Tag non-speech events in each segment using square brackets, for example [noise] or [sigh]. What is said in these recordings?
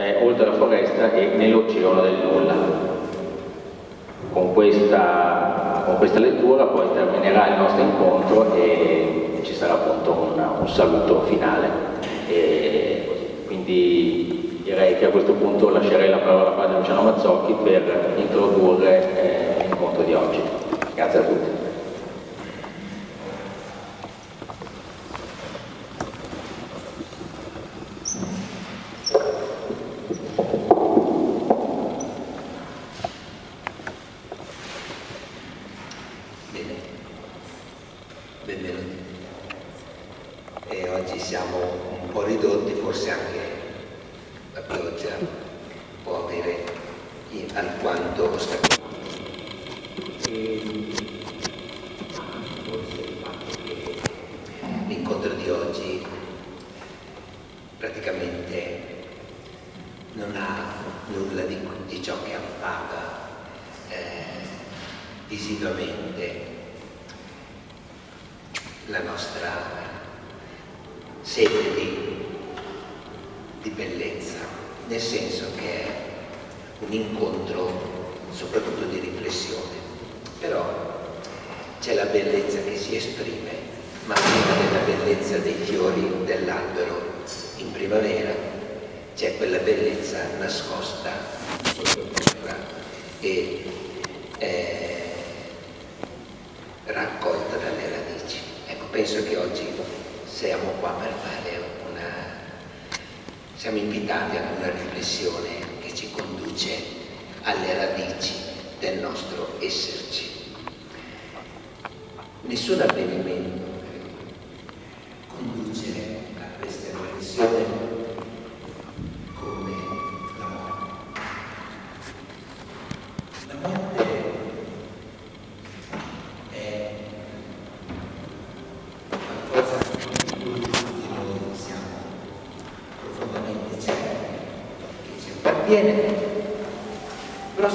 eh, oltre la foresta e nell'oceano del nulla. Con questa, con questa, lettura poi terminerà il nostro incontro e ci sarà appunto un, un saluto finale. E quindi direi che a questo punto lascerei la parola a padre Luciano Mazzocchi per introdurre eh, l'incontro di oggi. Grazie a tutti.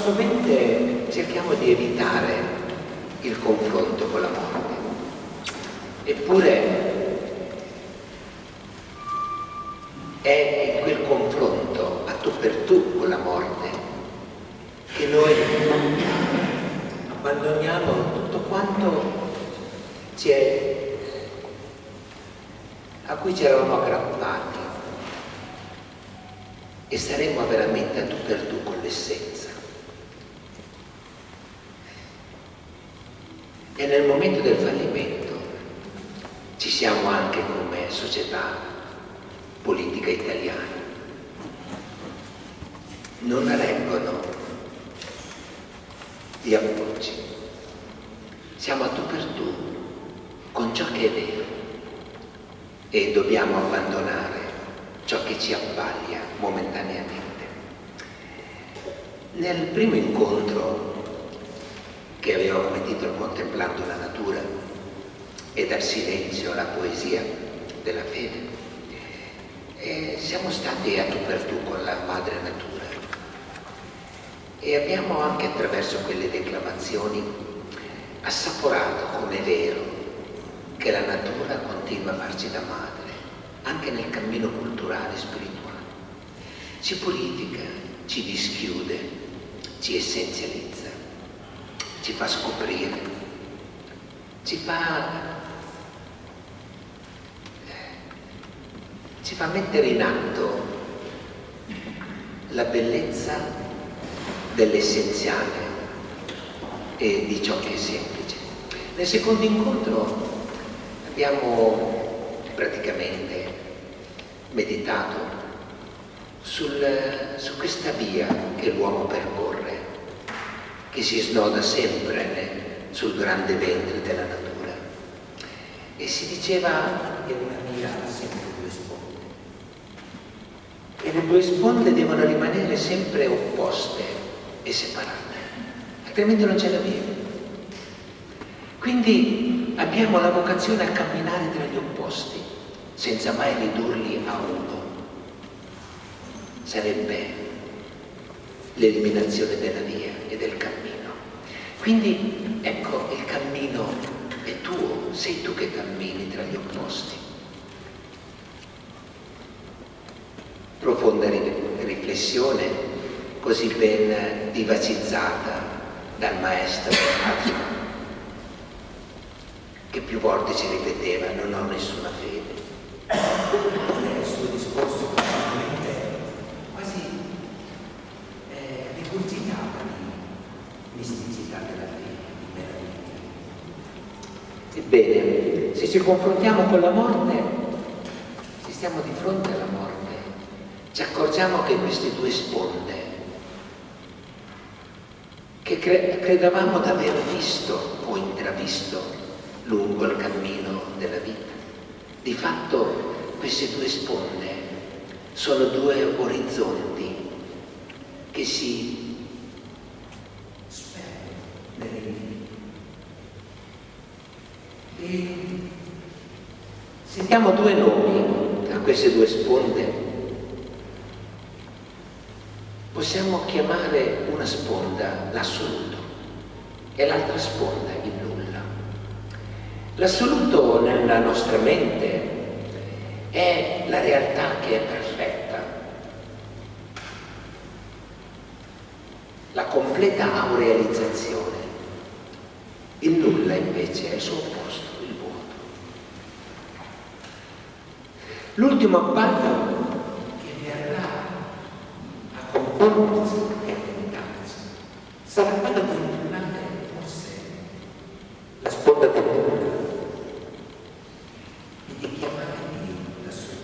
nuestro 20 che la natura continua a farci da madre anche nel cammino culturale e spirituale. Ci politica, ci dischiude, ci essenzializza, ci fa scoprire, ci fa, ci fa mettere in atto la bellezza dell'essenziale e di ciò che è semplice. Nel secondo incontro abbiamo praticamente meditato sul, su questa via che l'uomo percorre, che si snoda sempre sul grande ventre della natura. E si diceva che una via ha sempre due sponde. E le due sponde devono rimanere sempre opposte e separate, altrimenti non c'è la via. Quindi abbiamo la vocazione a camminare tra gli opposti senza mai ridurli a uno. Sarebbe l'eliminazione della via e del cammino. Quindi ecco, il cammino è tuo, sei tu che cammini tra gli opposti. Profonda riflessione così ben vivacizzata dal maestro che più volte ci ripeteva non ho nessuna fede. Nel suo discorso quasi eh, di misticità della fede. Ebbene, se ci confrontiamo con la morte, se stiamo di fronte alla morte, ci accorgiamo che queste due sponde che cre credevamo di aver visto o intravisto lungo il cammino della vita, di fatto queste due sponde sono due orizzonti che si nell'infinito. E se diamo due nomi a queste due sponde, possiamo chiamare una sponda l'assoluto e l'altra sponda il. L'assoluto nella nostra mente è la realtà che è perfetta, la completa aurealizzazione. Il nulla invece è il suo opposto, il vuoto. L'ultimo abbaglio comporsi e orientarsi. Sarà quello di implantare forse la sponda del mondo e di chiamare Dio lassù.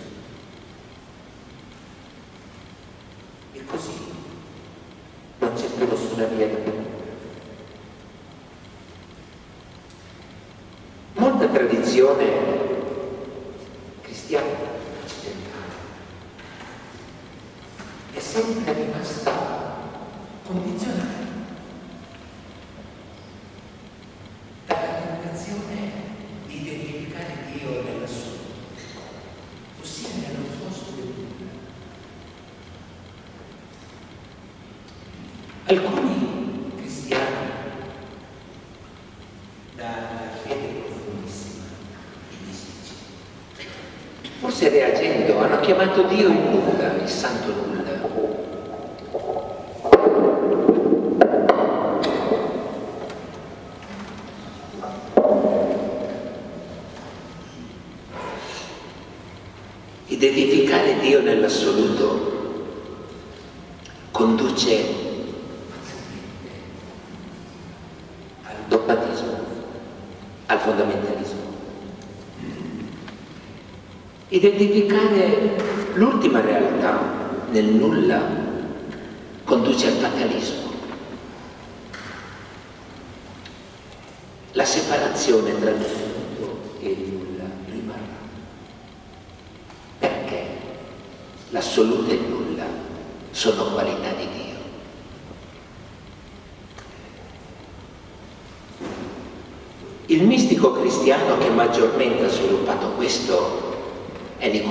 E così non c'è più nessuna via di più. Molta tradizione cristiana è sempre rimasta condizionata dalla tentazione di identificare Dio nella sua, ossia nello posto del nulla. Alcuni cristiani dalla fede profondissima, i mistici, forse reagendo hanno chiamato Dio il nulla, il santo nulla. Identificare Dio nell'assoluto conduce al dogmatismo, al fondamentalismo. Identificare l'ultima realtà nel nulla conduce al fatalismo. La separazione tra il tutto e il nulla rimarrà. Perché l'assoluto e il nulla sono qualità di Dio. Il mistico cristiano che maggiormente ha sviluppato questo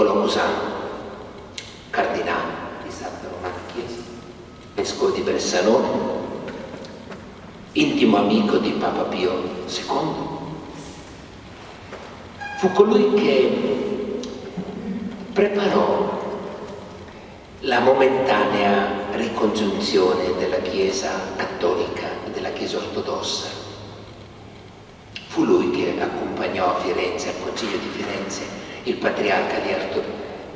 è Niccolò Musano, cardinale di Santa Romana Chiesa, vescovo di Bressanone, intimo amico di Papa Pio II. Fu colui che preparò la momentanea ricongiunzione della Chiesa cattolica e della Chiesa ortodossa. Fu lui che accompagnò a Firenze, al Concilio di Firenze, il patriarca di, Arto,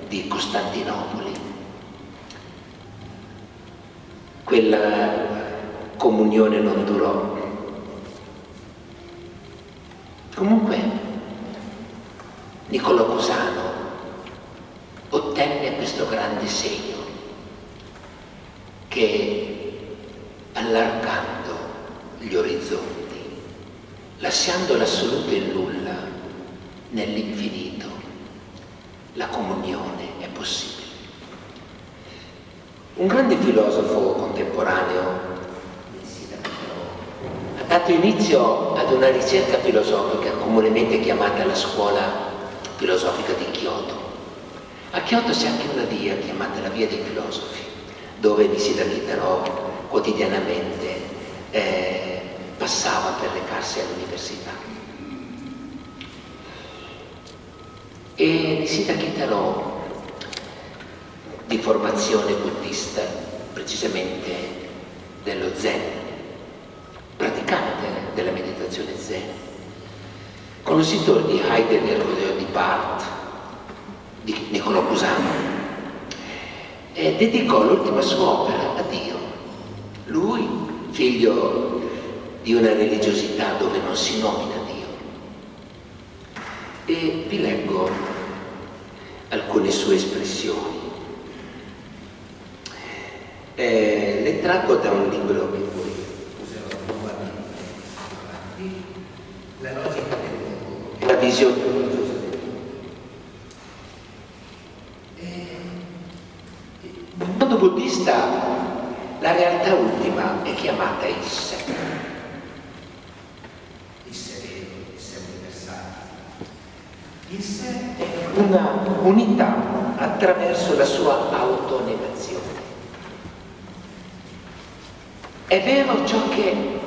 di Costantinopoli. Quella comunione non durò. Comunque, Niccolò Cusano ottenne questo grande segno che allargando gli orizzonti, lasciando l'assoluto e il nulla nell'infinito, la comunione è possibile. Un grande filosofo contemporaneo ha dato inizio ad una ricerca filosofica comunemente chiamata la scuola filosofica di Kyoto. A Kyoto c'è anche una via chiamata la via dei filosofi, dove Nishida Kitaro quotidianamente eh, passava per recarsi all'università. E Nishida Kitaro, di formazione buddista, precisamente dello Zen, praticante della meditazione Zen, conoscitore di Heidegger o di Barth, di Niccolò Cusano, e dedicò l'ultima sua opera a Dio. Lui, figlio di una religiosità dove non si nomina Dio. E vi leggo alcune sue espressioni. Eh, le traggo da un libro che voi userò nuovamente avanti, la logica dell'uomo. la visione Nel mondo buddista la realtà ultima è chiamata il sé. Il sé vero, il sé universale. Il sé è Una unità attraverso la sua autonegazione. È vero ciò che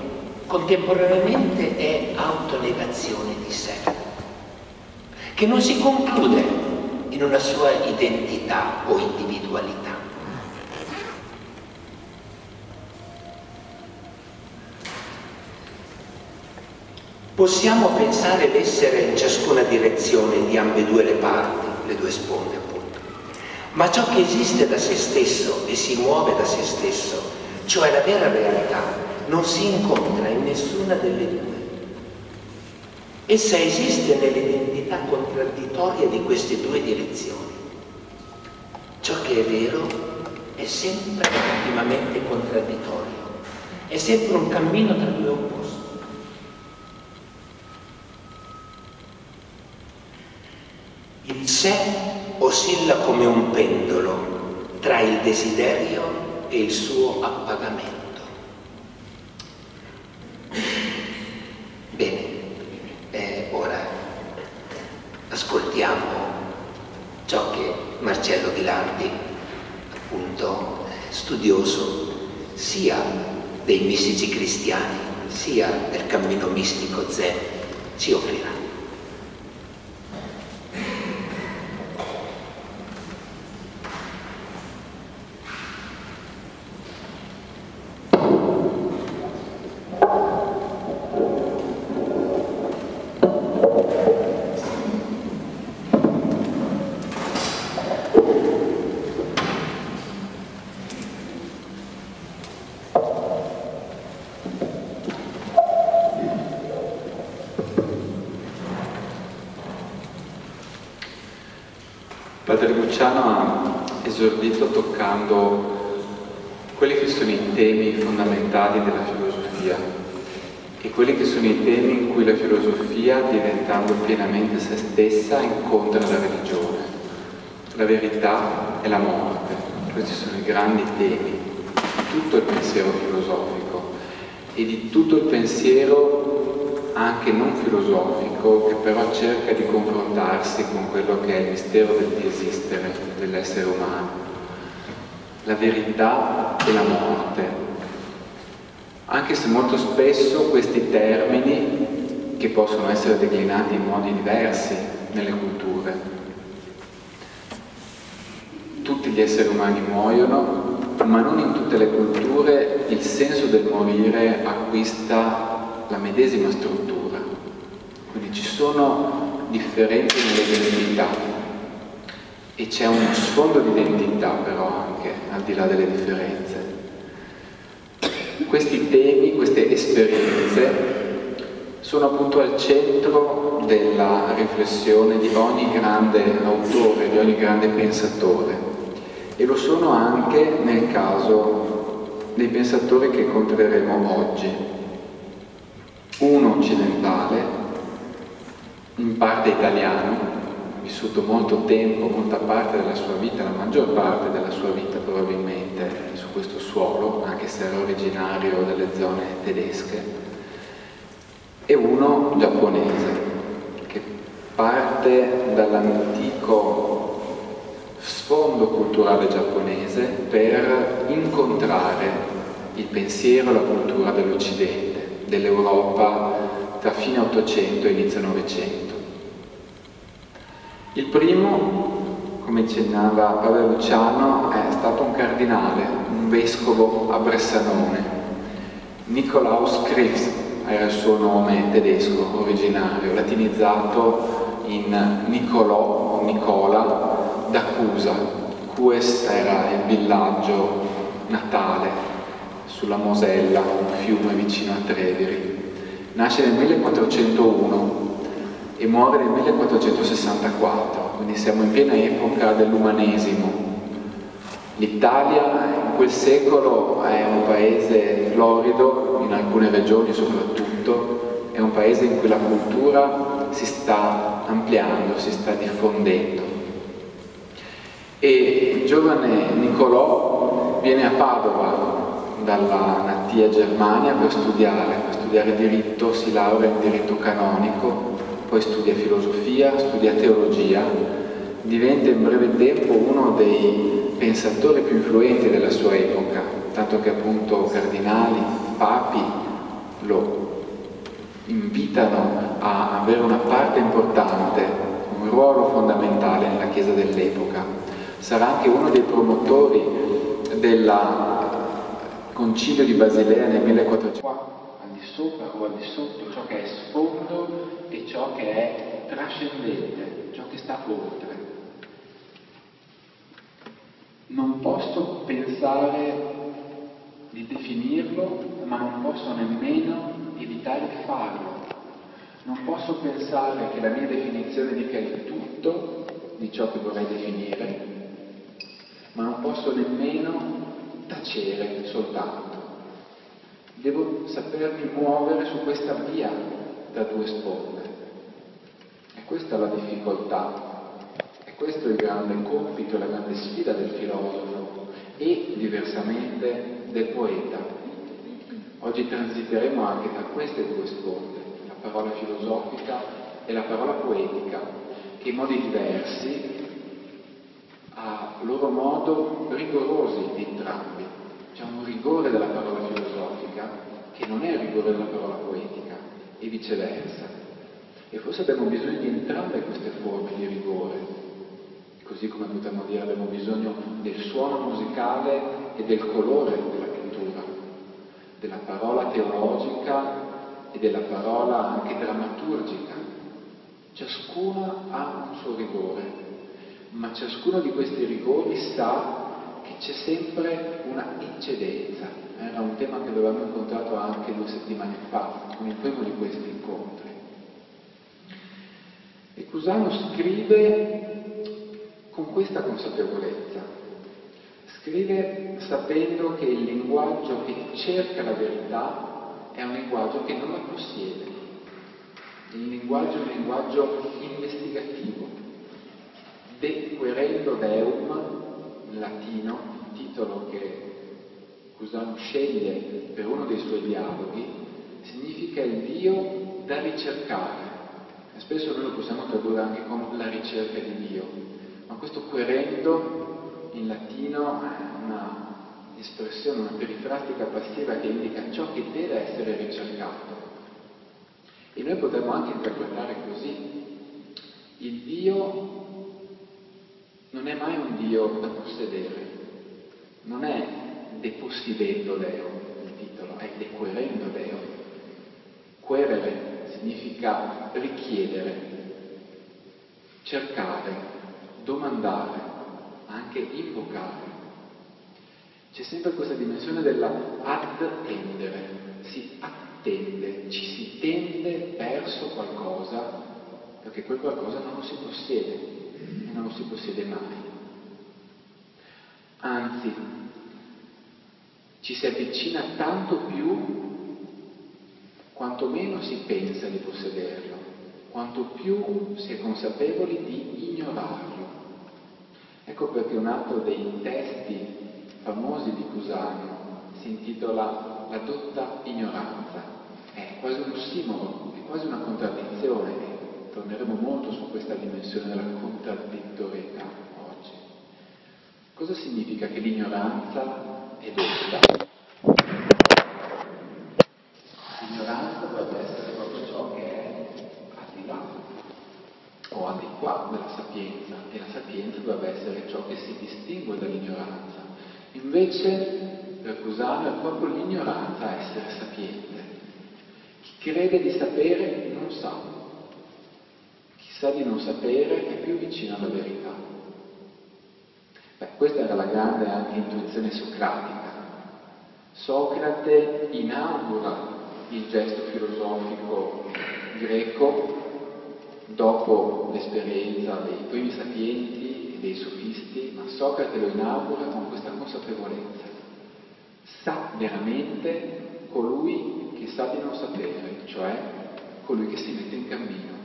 contemporaneamente è autonegazione di sé, che non si conclude in una sua identità o individualità. Possiamo pensare l'essere in ciascuna direzione di ambedue le parti, le due sponde appunto, ma ciò che esiste da se stesso e si muove da se stesso, cioè la vera realtà, non si incontra in nessuna delle due. Essa esiste nell'identità contraddittoria di queste due direzioni. Ciò che è vero è sempre intimamente contraddittorio, è sempre un cammino tra due opposti. Il sé oscilla come un pendolo tra il desiderio e il suo appagamento. Bene, eh, ora ascoltiamo ciò che Marcello Ghilardi, appunto studioso sia dei mistici cristiani sia del cammino mistico zen, ci offrirà. Padre Luciano ha esordito toccando quelli che sono i temi fondamentali della filosofia e quelli che sono i temi in cui la filosofia, diventando pienamente se stessa, incontra la religione, la verità e la morte. Questi sono i grandi temi di tutto il pensiero filosofico e di tutto il pensiero anche non filosofico che però cerca di confrontarsi con quello che è il mistero del esistere dell'essere umano, la verità e la morte. Anche se molto spesso questi termini, che possono essere declinati in modi diversi nelle culture, tutti gli esseri umani muoiono, ma non in tutte le culture il senso del morire acquista la medesima struttura. Quindi ci sono differenze nell'identità e c'è uno sfondo di identità però anche al di là delle differenze. Questi temi, queste esperienze sono appunto al centro della riflessione di ogni grande autore, di ogni grande pensatore e lo sono anche nel caso dei pensatori che incontreremo oggi. Uno occidentale, in parte italiano, vissuto molto tempo, molta parte della sua vita, la maggior parte della sua vita probabilmente era originario delle zone tedesche, e uno giapponese, che parte dall'antico sfondo culturale giapponese per incontrare il pensiero e la cultura dell'Occidente, dell'Europa tra fine 800 e inizio 900. Il primo, come accennava Paolo Luciano, è stato un cardinale, vescovo a Bressanone. Nicolaus Kriegs era il suo nome tedesco originario, latinizzato in Nicolò o Nicola da Cusa. Questo era il villaggio natale sulla Mosella, un fiume vicino a Treveri. Nasce nel 1401 e muore nel 1464, quindi siamo in piena epoca dell'umanesimo. L'Italia in quel secolo è un paese florido, in alcune regioni soprattutto, è un paese in cui la cultura si sta ampliando, si sta diffondendo. E il giovane Niccolò viene a Padova dalla natia Germania per studiare, per studiare diritto, si laurea in diritto canonico, poi studia filosofia, studia teologia, diventa in breve tempo uno dei pensatori più influenti della sua epoca, tanto che appunto cardinali, papi lo invitano a avere una parte importante, un ruolo fondamentale nella Chiesa dell'epoca. Sarà anche uno dei promotori del concilio di Basilea nel 1400 al di sopra o al di sotto, ciò che è sfondo e ciò che è trascendente, ciò che sta oltre. Non posso pensare di definirlo, ma non posso nemmeno evitare di farlo. Non posso pensare che la mia definizione dica il tutto di ciò che vorrei definire, ma non posso nemmeno tacere soltanto. Devo sapermi muovere su questa via da due sponde. E questa è la difficoltà, questo è il grande compito, la grande sfida del filosofo e diversamente del poeta. Oggi transiteremo anche tra queste due sponde, la parola filosofica e la parola poetica, che in modi diversi, a loro modo rigorosi di entrambi. C'è un rigore della parola filosofica che non è il rigore della parola poetica e viceversa. E forse abbiamo bisogno di entrambe queste forme di rigore, così come potremmo dire abbiamo bisogno del suono musicale e del colore della pittura, della parola teologica e della parola anche drammaturgica. Ciascuna ha un suo rigore, ma ciascuno di questi rigori sa che c'è sempre una eccedenza. Era un tema che avevamo incontrato anche due settimane fa, con il primo di questi incontri. E Cusano scrive con questa consapevolezza, scrive sapendo che il linguaggio che cerca la verità è un linguaggio che non la possiede. Il linguaggio è un linguaggio investigativo, de querendo deum in latino, titolo che Cusano sceglie per uno dei suoi dialoghi, significa il Dio da ricercare. E spesso noi lo possiamo tradurre anche con la ricerca di Dio, ma questo querendo in latino è una espressione, una perifrastica passiva che indica ciò che deve essere ricercato. E noi potremmo anche interpretare così. Il Dio non è mai un Dio da possedere, non è depossidendo Deo il titolo, è dequerendo Deo. Querere significa richiedere, cercare, domandare, anche invocare. C'è sempre questa dimensione della attendere, si attende, ci si tende verso qualcosa perché quel qualcosa non lo si possiede e non lo si possiede mai. Anzi, ci si avvicina tanto più quanto meno si pensa di possederlo, quanto più si è consapevoli di ignorarlo. Ecco perché un altro dei testi famosi di Cusano si intitola La dotta ignoranza. È quasi un ossimoro, è quasi una contraddizione, torneremo molto su questa dimensione della contraddittorietà oggi. Cosa significa che l'ignoranza è dotta? L'ignoranza dovrebbe essere proprio ciò che è al di là o al di qua della sapienza e la sapienza dovrebbe essere ciò che si distingue dall'ignoranza. Invece per Cusano è proprio l'ignoranza a essere sapiente. Chi crede di sapere non sa. Chi sa di non sapere è più vicino alla verità. Beh, questa era la grande anche intuizione socratica. Socrate inaugura il gesto filosofico greco dopo l'esperienza dei primi sapienti e dei sofisti, ma Socrate lo inaugura con questa consapevolezza. Sa veramente colui che sa di non sapere, cioè colui che si mette in cammino,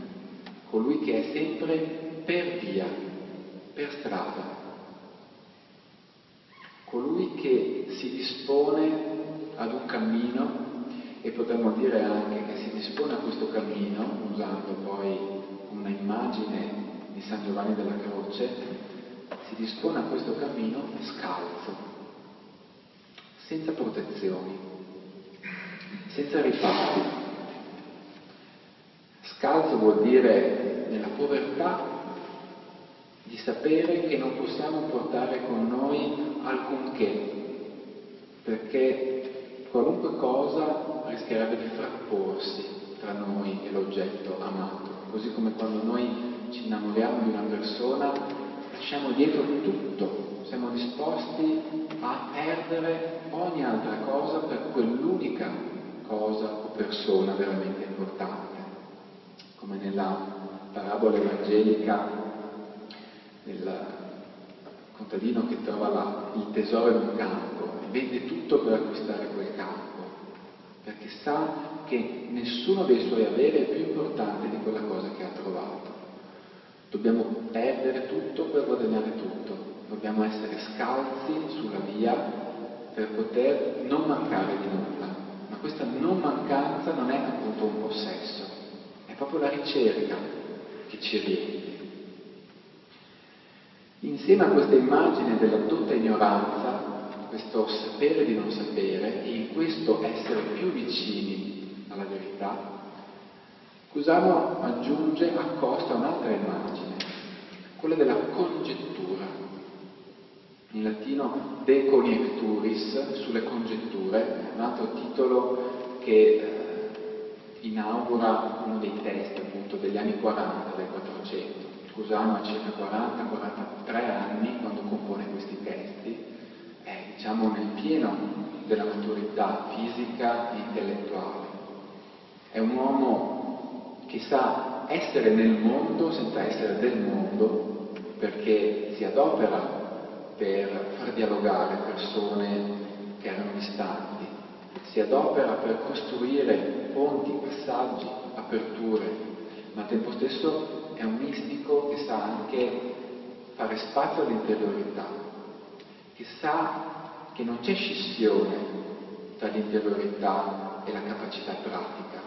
colui che è sempre per via, per strada, colui che si dispone ad un cammino e potremmo dire anche che si dispone a questo cammino, usando poi una immagine di San Giovanni della Croce, si dispone a questo cammino scalzo, senza protezioni, senza ripari. Scalzo vuol dire nella povertà di sapere che non possiamo portare con noi alcunché, perché qualunque cosa rischierebbe di frapporsi tra noi e l'oggetto amato, così come quando noi ci innamoriamo di una persona lasciamo dietro tutto, siamo disposti a perdere ogni altra cosa per quell'unica cosa o persona veramente importante, come nella parabola evangelica del contadino che trova la, il tesoro in un campo e vende tutto per acquistare quel campo perché sa che nessuno dei suoi averi è più importante di quella cosa che ha trovato. Dobbiamo perdere tutto per guadagnare tutto, dobbiamo essere scalzi sulla via per poter non mancare di nulla. Ma questa non mancanza non è appunto un possesso, è proprio la ricerca che ci riempie. Insieme a questa immagine della tutta ignoranza questo sapere di non sapere e in questo essere più vicini alla verità, Cusano aggiunge, accosta un'altra immagine, quella della congettura. In latino de conjecturis, sulle congetture, un altro titolo che eh, inaugura uno dei testi appunto degli anni 40 del 400. Cusano ha circa 40-43 anni quando compone questi testi diciamo nel pieno della maturità fisica e intellettuale. È un uomo che sa essere nel mondo senza essere del mondo perché si adopera per far dialogare persone che erano distanti, si adopera per costruire ponti, passaggi, aperture, ma al tempo stesso è un mistico che sa anche fare spazio all'interiorità, che sa che non c'è scissione tra l'interiorità e la capacità pratica,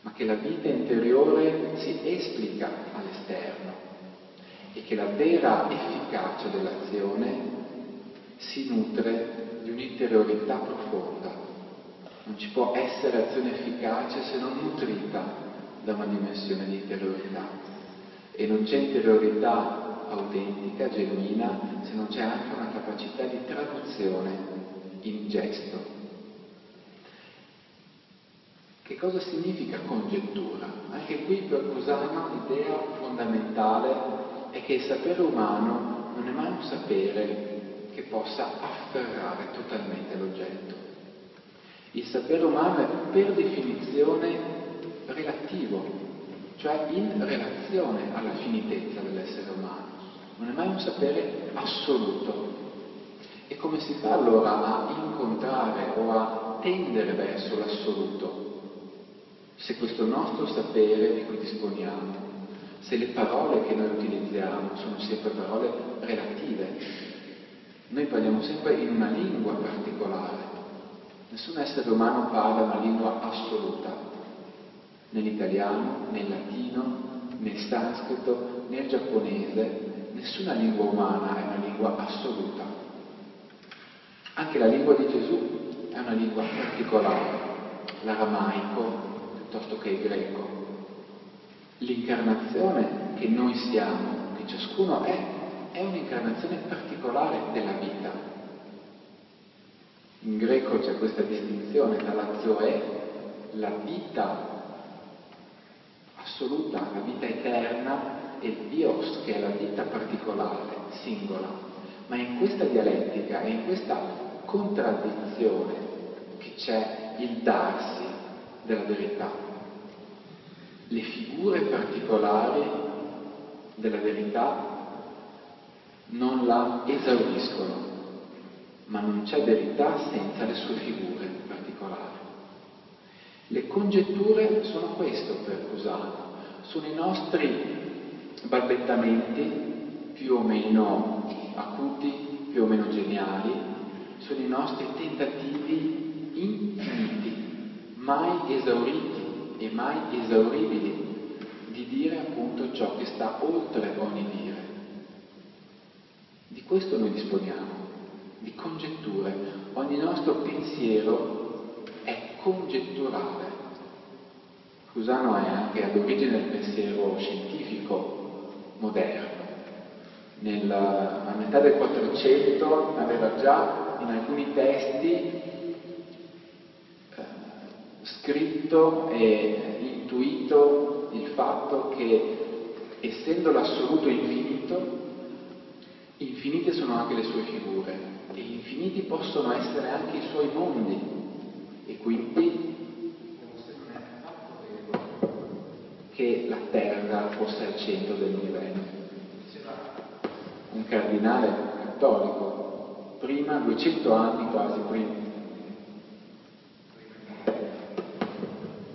ma che la vita interiore si esplica all'esterno e che la vera efficacia dell'azione si nutre di un'interiorità profonda. Non ci può essere azione efficace se non nutrita da una dimensione di interiorità. E non c'è interiorità autentica, genuina, se non c'è anche una capacità di traduzione in gesto. Che cosa significa congettura? Anche qui per Cusano l'idea fondamentale è che il sapere umano non è mai un sapere che possa afferrare totalmente l'oggetto. Il sapere umano è per definizione relativo, cioè in relazione alla finitezza dell'essere umano non è mai un sapere assoluto. E come si fa allora a incontrare o a tendere verso l'assoluto? Se questo nostro sapere di cui disponiamo, se le parole che noi utilizziamo sono sempre parole relative, noi parliamo sempre in una lingua particolare. Nessun essere umano parla una lingua assoluta, nell'italiano, nel latino, nel sanscrito, nel giapponese, nessuna lingua umana è una lingua assoluta. Anche la lingua di Gesù è una lingua particolare, l'aramaico piuttosto che il greco. L'incarnazione che noi siamo, che ciascuno è, è un'incarnazione particolare della vita. In greco c'è questa distinzione tra la zoe, la vita assoluta, la vita eterna, il bios, che è la vita particolare, singola. Ma in questa dialettica e in questa contraddizione che c'è il darsi della verità. Le figure particolari della verità non la esauriscono, ma non c'è verità senza le sue figure particolari. Le congetture sono questo per Cusano, sono i nostri balbettamenti più o meno acuti, più o meno geniali, sono i nostri tentativi infiniti, mai esauriti e mai esauribili di dire appunto ciò che sta oltre ogni dire. Di questo noi disponiamo, di congetture. Ogni nostro pensiero è congetturale. Cusano è anche all'origine del pensiero scientifico moderno. Nella, a metà del 400 aveva già in alcuni testi eh, scritto e intuito il fatto che essendo l'assoluto infinito, infinite sono anche le sue figure e infiniti possono essere anche i suoi mondi e quindi che la Terra fosse al centro dell'universo. Un cardinale cattolico, prima, 200 anni quasi prima.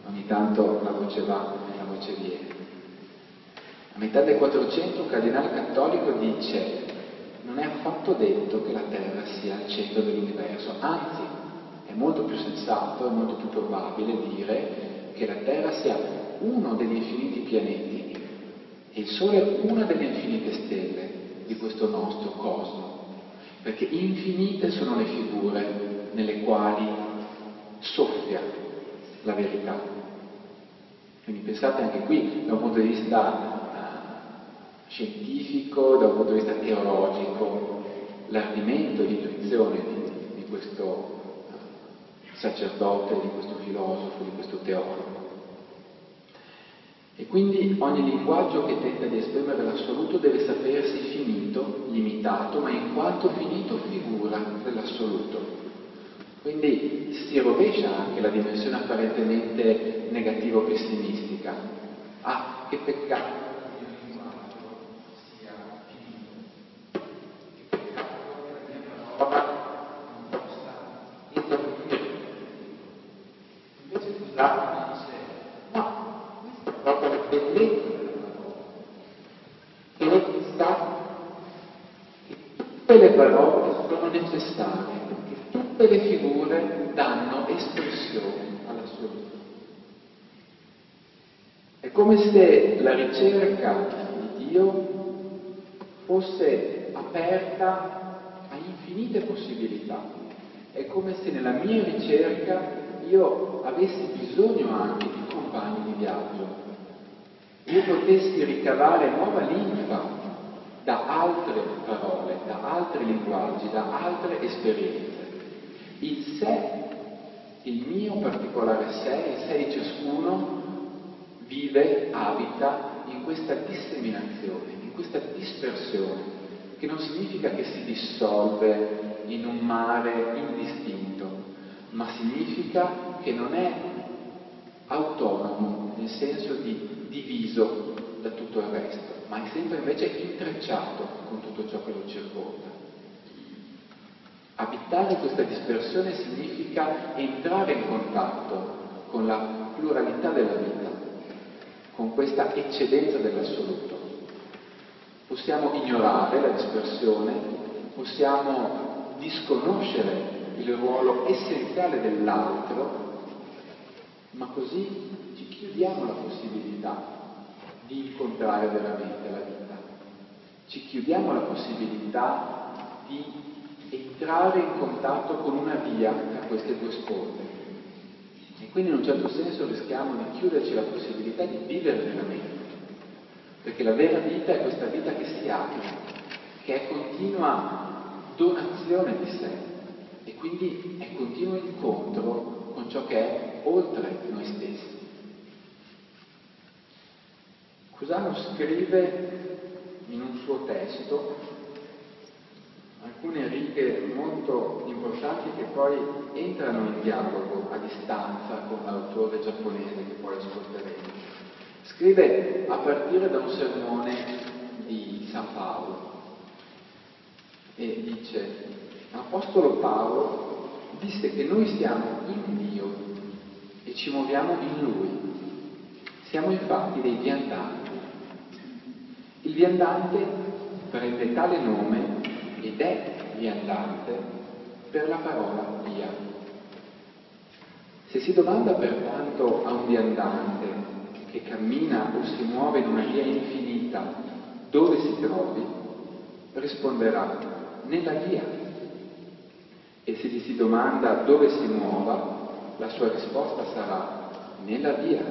Ogni tanto la voce va e la voce viene. A metà del 400 un cardinale cattolico dice non è affatto detto che la Terra sia al centro dell'universo, anzi è molto più sensato, è molto più probabile dire che la Terra sia uno degli infiniti pianeti e il Sole è una delle infinite stelle di questo nostro cosmo, perché infinite sono le figure nelle quali soffia la verità. Quindi pensate anche qui da un punto di vista scientifico, da un punto di vista teologico, l'ardimento e l'intuizione di, di questo sacerdote, di questo filosofo, di questo teologo. E quindi ogni linguaggio che tenta di esprimere l'assoluto deve sapersi finito, limitato, ma in quanto finito figura dell'assoluto. Quindi si rovescia anche la dimensione apparentemente negativo-pessimistica. Ah, che peccato tutte le parole sono necessarie, perché tutte le figure danno espressione alla sua vita. È come se la ricerca di Dio fosse aperta a infinite possibilità. È come se nella mia ricerca io avessi bisogno anche di compagni di viaggio. Io potessi ricavare nuova linfa da altre parole, da altri linguaggi, da altre esperienze. Il sé, il mio particolare sé, il sé di ciascuno, vive, abita in questa disseminazione, in questa dispersione, che non significa che si dissolve in un mare indistinto, ma significa che non è autonomo nel senso di diviso da tutto il resto ma è sempre invece intrecciato con tutto ciò che lo circonda. Abitare questa dispersione significa entrare in contatto con la pluralità della vita, con questa eccedenza dell'assoluto. Possiamo ignorare la dispersione, possiamo disconoscere il ruolo essenziale dell'altro, ma così ci chiudiamo la possibilità di incontrare veramente la vita. Ci chiudiamo la possibilità di entrare in contatto con una via tra queste due sponde. E quindi in un certo senso rischiamo di chiuderci la possibilità di vivere veramente. Perché la vera vita è questa vita che si apre, che è continua donazione di sé e quindi è continuo incontro con ciò che è oltre noi stessi. Cusano scrive in un suo testo alcune righe molto importanti che poi entrano in dialogo a distanza con l'autore giapponese che poi ascolteremo. Scrive a partire da un sermone di San Paolo e dice, l'Apostolo Paolo disse che noi siamo in Dio e ci muoviamo in Lui. Siamo infatti dei viandanti. Il viandante prende tale nome ed è viandante per la parola via. Se si domanda pertanto a un viandante che cammina o si muove in una via infinita dove si trovi, risponderà nella via. E se gli si domanda dove si muova, la sua risposta sarà nella via.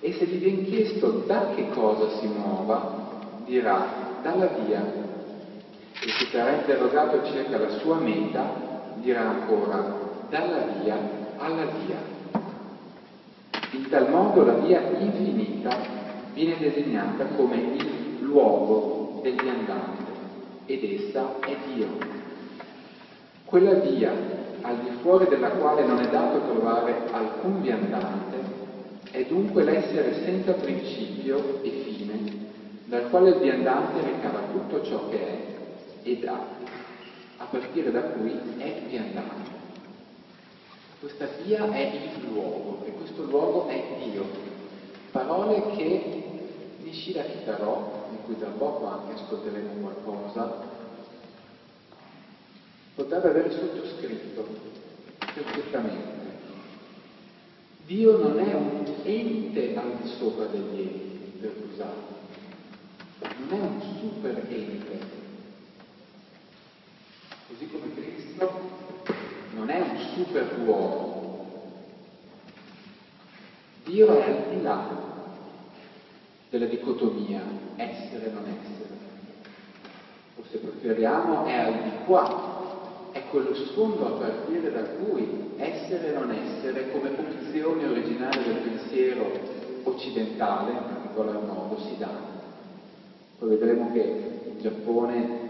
E se gli viene chiesto da che cosa si muova, dirà dalla via e se sarà interrogato circa la sua meta, dirà ancora dalla via alla via. In tal modo la via infinita viene designata come il luogo del viandante ed essa è Dio. Quella via al di fuori della quale non è dato trovare alcun viandante è dunque l'essere senza principio e fine, dal quale il viandante ricava tutto ciò che è e dà, a partire da cui è viandante. Questa via è il luogo e questo luogo è Dio. Parole che Nishida Kitaro, di cui tra poco anche ascolteremo qualcosa, potrebbe aver sottoscritto perfettamente. Dio non è un ente al di sopra degli enti, per usarlo, non è un super ente così come Cristo non è un super uomo. Dio è al di là della dicotomia essere non essere. O se preferiamo è al di qua, è quello sfondo a partire da cui essere non essere come opzione originaria del pensiero occidentale, in particolar modo, si dà. Poi vedremo che in Giappone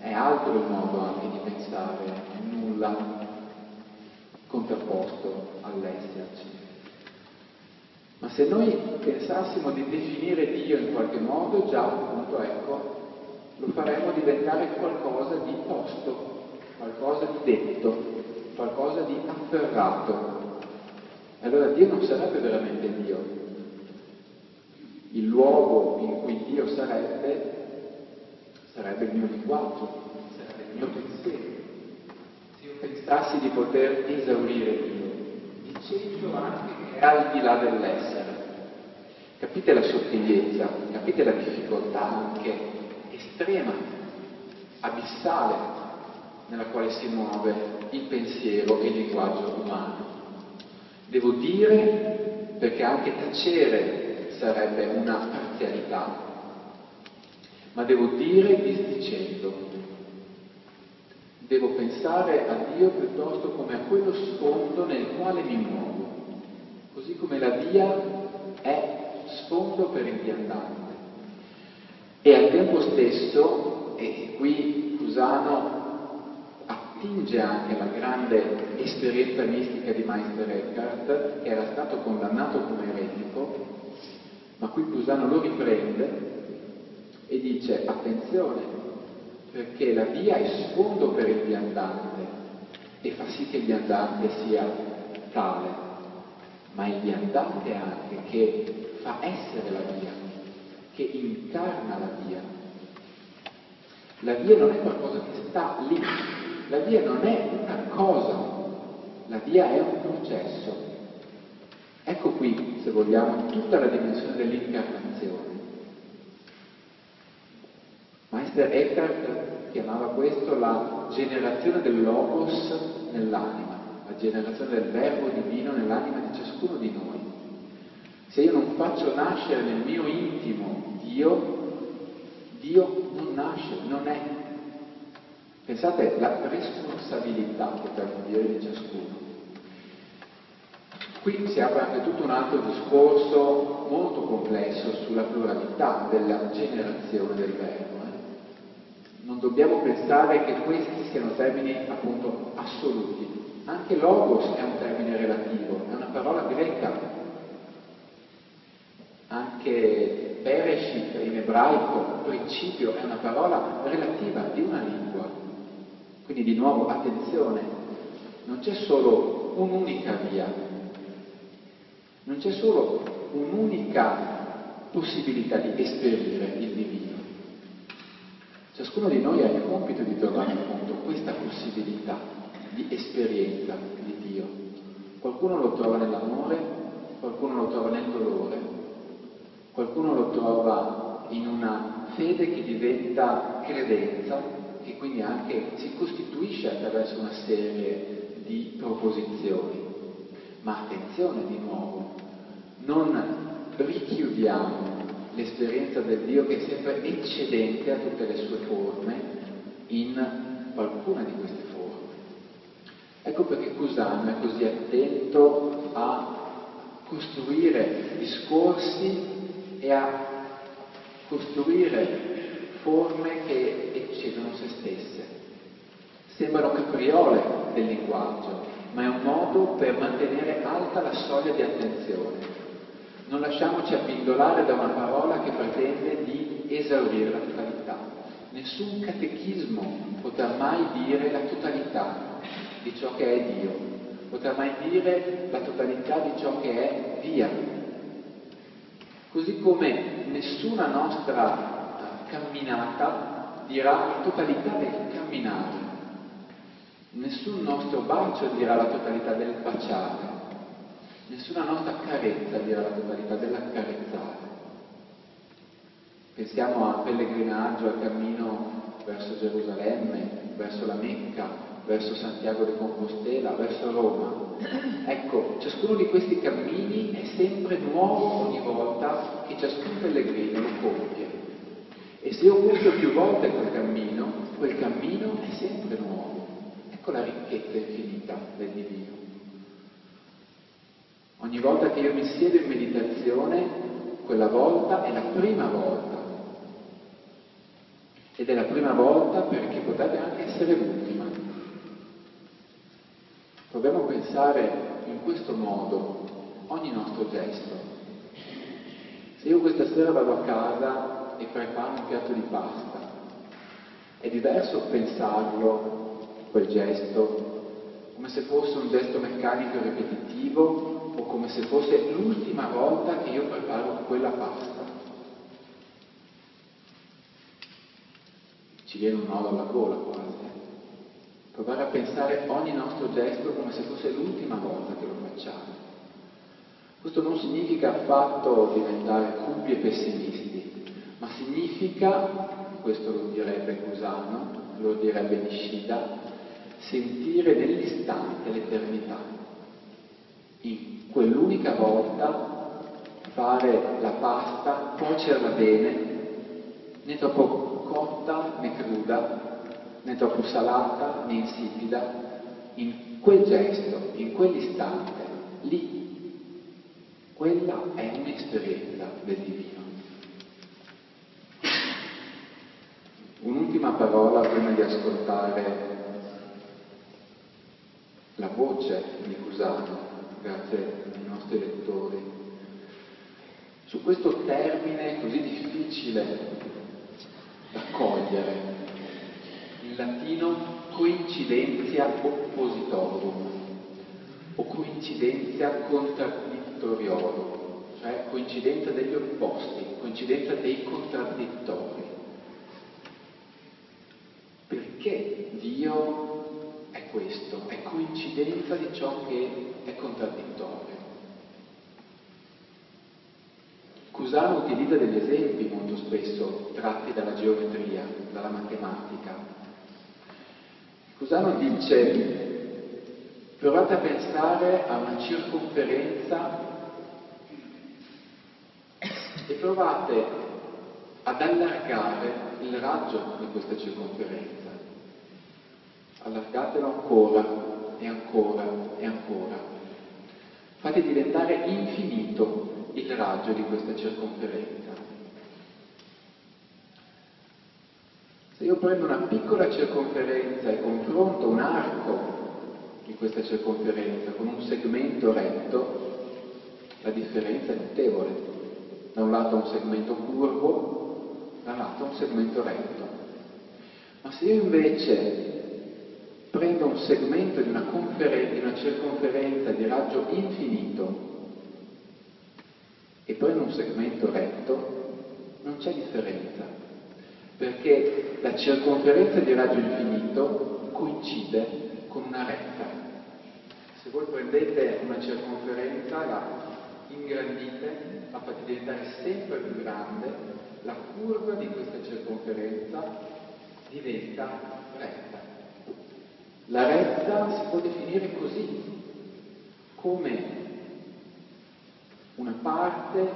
è altro il modo anche di pensare, nulla contrapposto all'esserci. Ma se noi pensassimo di definire Dio in qualche modo, già appunto ecco, lo faremmo diventare qualcosa di posto, qualcosa di detto, qualcosa di afferrato. Allora Dio non sarebbe veramente Dio. Il luogo in cui Dio sarebbe sarebbe il mio linguaggio, sarebbe il mio pensiero. Se io pensassi di poter esaurire Dio, dicendo anche che è al di là dell'essere. Capite la sottigliezza, capite la difficoltà anche estrema, abissale, nella quale si muove il pensiero e il linguaggio umano. Devo dire, perché anche tacere sarebbe una parzialità, ma devo dire disdicendo. Devo pensare a Dio piuttosto come a quello sfondo nel quale mi muovo, così come la via è sfondo per il viandante. E al tempo stesso, e qui Cusano attinge anche alla grande esperienza mistica di Meister Eckhart, che era stato condannato come eretico, ma qui Cusano lo riprende e dice attenzione perché la via è sfondo per il viandante e fa sì che il viandante sia tale, ma il viandante anche che fa essere la via, che incarna la via. La via non è qualcosa che sta lì, la via non è una cosa, la via è un processo. Ecco qui, se vogliamo, tutta la dimensione dell'incarnazione. Meister Eckhart chiamava questo la generazione del logos nell'anima, la generazione del verbo divino nell'anima di ciascuno di noi. Se io non faccio nascere nel mio intimo Dio, Dio non nasce, non è. Pensate alla responsabilità, potremmo dire, di ciascuno. Qui si apre anche tutto un altro discorso molto complesso sulla pluralità della generazione del verbo. Non dobbiamo pensare che questi siano termini appunto assoluti. Anche logos è un termine relativo, è una parola greca. Anche pereshit in ebraico, principio, è una parola relativa di una lingua. Quindi di nuovo attenzione, non c'è solo un'unica via, non c'è solo un'unica possibilità di esperire il divino. Ciascuno di noi ha il compito di trovare appunto questa possibilità di esperienza di Dio. Qualcuno lo trova nell'amore, qualcuno lo trova nel dolore, qualcuno lo trova in una fede che diventa credenza, che quindi anche si costituisce attraverso una serie di proposizioni. Ma attenzione di nuovo, non richiudiamo l'esperienza del Dio che è sempre eccedente a tutte le sue forme in qualcuna di queste forme. Ecco perché Cusano è così attento a costruire discorsi e a costruire forme che eccedono se stesse. Sembrano capriole del linguaggio, ma è un modo per mantenere alta la soglia di attenzione. Non lasciamoci abbindolare da una parola che pretende di esaurire la totalità. Nessun catechismo potrà mai dire la totalità di ciò che è Dio, potrà mai dire la totalità di ciò che è via. Così come nessuna nostra camminata dirà la totalità del camminare, Nessun nostro bacio dirà la totalità del baciare, nessuna nostra carezza dirà la totalità dell'accarezzare. Pensiamo al pellegrinaggio, al cammino verso Gerusalemme, verso la Mecca, verso Santiago de Compostela, verso Roma. Ecco, ciascuno di questi cammini è sempre nuovo ogni volta che ciascun pellegrino lo compie. E se io compio più volte quel cammino, quel cammino è sempre nuovo. Ecco la ricchezza infinita del divino. Ogni volta che io mi siedo in meditazione, quella volta è la prima volta. Ed è la prima volta perché potrebbe anche essere l'ultima. Proviamo a pensare in questo modo ogni nostro gesto. Se io questa sera vado a casa e preparo un piatto di pasta, è diverso pensarlo quel gesto, come se fosse un gesto meccanico e ripetitivo come se fosse l'ultima volta che io preparo quella pasta. Ci viene un nodo alla gola quasi. Eh. Provare a pensare ogni nostro gesto come se fosse l'ultima volta che lo facciamo. Questo non significa affatto diventare cupi e pessimisti, ma significa, questo lo direbbe Cusano, lo direbbe Nishida, sentire nell'istante l'eternità. In quell'unica volta fare la pasta, cuocerla bene, né troppo cotta né cruda, né troppo salata né insipida, in quel gesto, in quell'istante, lì, quella è un'esperienza del divino. Un'ultima parola prima di ascoltare la voce di Cusano, grazie ai nostri lettori, su questo termine così difficile da cogliere, in latino coincidentia oppositorum o coincidentia contraddittoriorum, cioè coincidenza degli opposti, coincidenza dei contraddittori. Perché Dio è questo, è coincidenza di ciò che è contraddittorio. Cusano utilizza degli esempi molto spesso tratti dalla geometria, dalla matematica. Cusano dice, provate a pensare a una circonferenza e provate ad allargare il raggio di questa circonferenza allargatelo ancora e ancora e ancora. Fate diventare infinito il raggio di questa circonferenza. Se io prendo una piccola circonferenza e confronto un arco di questa circonferenza con un segmento retto, la differenza è notevole. Da un lato un segmento curvo, dall'altro un segmento retto. Ma se io invece prendo un segmento di una, di una circonferenza di raggio infinito e prendo un segmento retto, non c'è differenza, perché la circonferenza di raggio infinito coincide con una retta. Se voi prendete una circonferenza, la ingrandite, la fate diventare sempre più grande, la curva di questa circonferenza diventa retta. La retta si può definire così, come una parte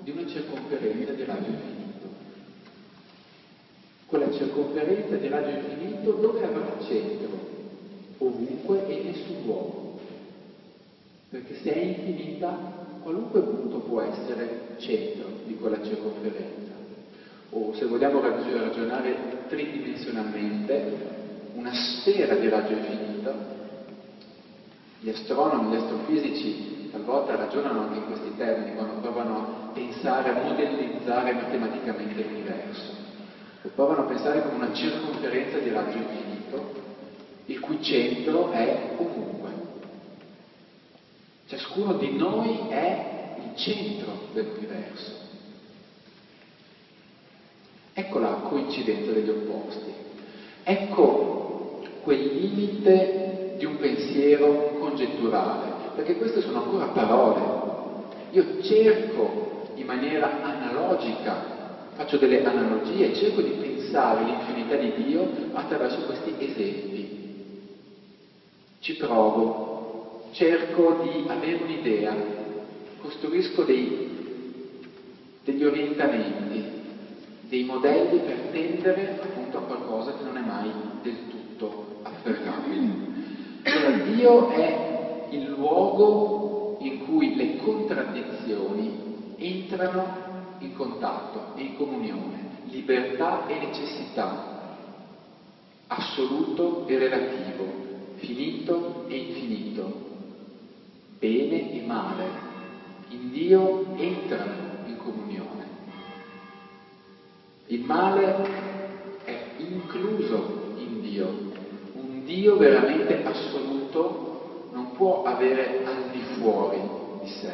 di una circonferenza di raggio infinito. Quella circonferenza di raggio infinito dove avrà centro? Ovunque e nessun luogo. Perché se è infinita, qualunque punto può essere centro di quella circonferenza. O se vogliamo ragionare tridimensionalmente, una sfera di raggio infinito. Gli astronomi, gli astrofisici talvolta ragionano anche in questi termini quando provano a pensare, a modellizzare matematicamente l'universo. Lo provano a pensare come una circonferenza di raggio infinito, il cui centro è ovunque. Ciascuno di noi è il centro dell'universo. Ecco la coincidenza degli opposti. Ecco quel limite di un pensiero congetturale, perché queste sono ancora parole. Io cerco in maniera analogica, faccio delle analogie, cerco di pensare l'infinità di Dio attraverso questi esempi. Ci provo, cerco di avere un'idea, costruisco dei, degli orientamenti, dei modelli per tendere appunto a qualcosa che non mai del tutto affermabile. [clears throat] Cioè, Dio è il luogo in cui le contraddizioni entrano in contatto e in comunione, libertà e necessità, assoluto e relativo, finito e infinito, bene e male. In Dio entrano in comunione. Il male incluso in Dio, Dio veramente assoluto non può avere al di fuori di sé.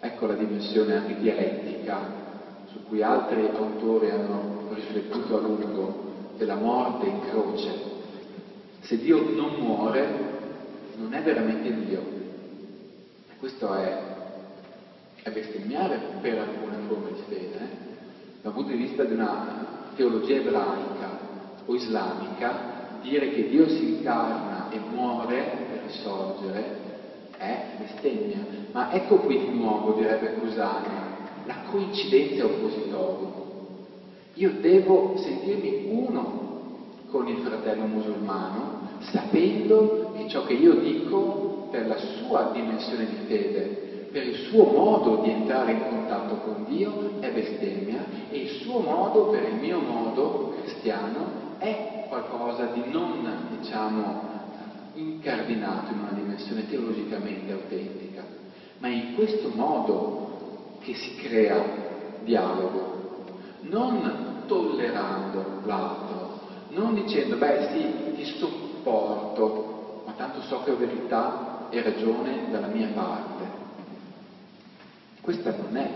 Ecco la dimensione anche dialettica su cui altri autori hanno riflettuto a lungo della morte in croce. Se Dio non muore, non è veramente Dio. E questo è, è bestemmiare per alcune forme di fede, eh? dal punto di vista di una teologia ebraica o islamica, dire che Dio si incarna e muore per risorgere è bestemmia. Ma ecco qui di nuovo, direbbe Cusani, la coincidenza oppositoria. Io devo sentirmi uno con il fratello musulmano, sapendo che ciò che io dico per la sua dimensione di fede, per il suo modo di entrare in contatto con Dio è bestemmia e il suo modo per il mio modo cristiano è qualcosa di non, diciamo, incardinato in una dimensione teologicamente autentica, ma è in questo modo che si crea dialogo, non tollerando l'altro, non dicendo, beh sì, ti sopporto, ma tanto so che ho verità e ragione dalla mia parte. Questa non è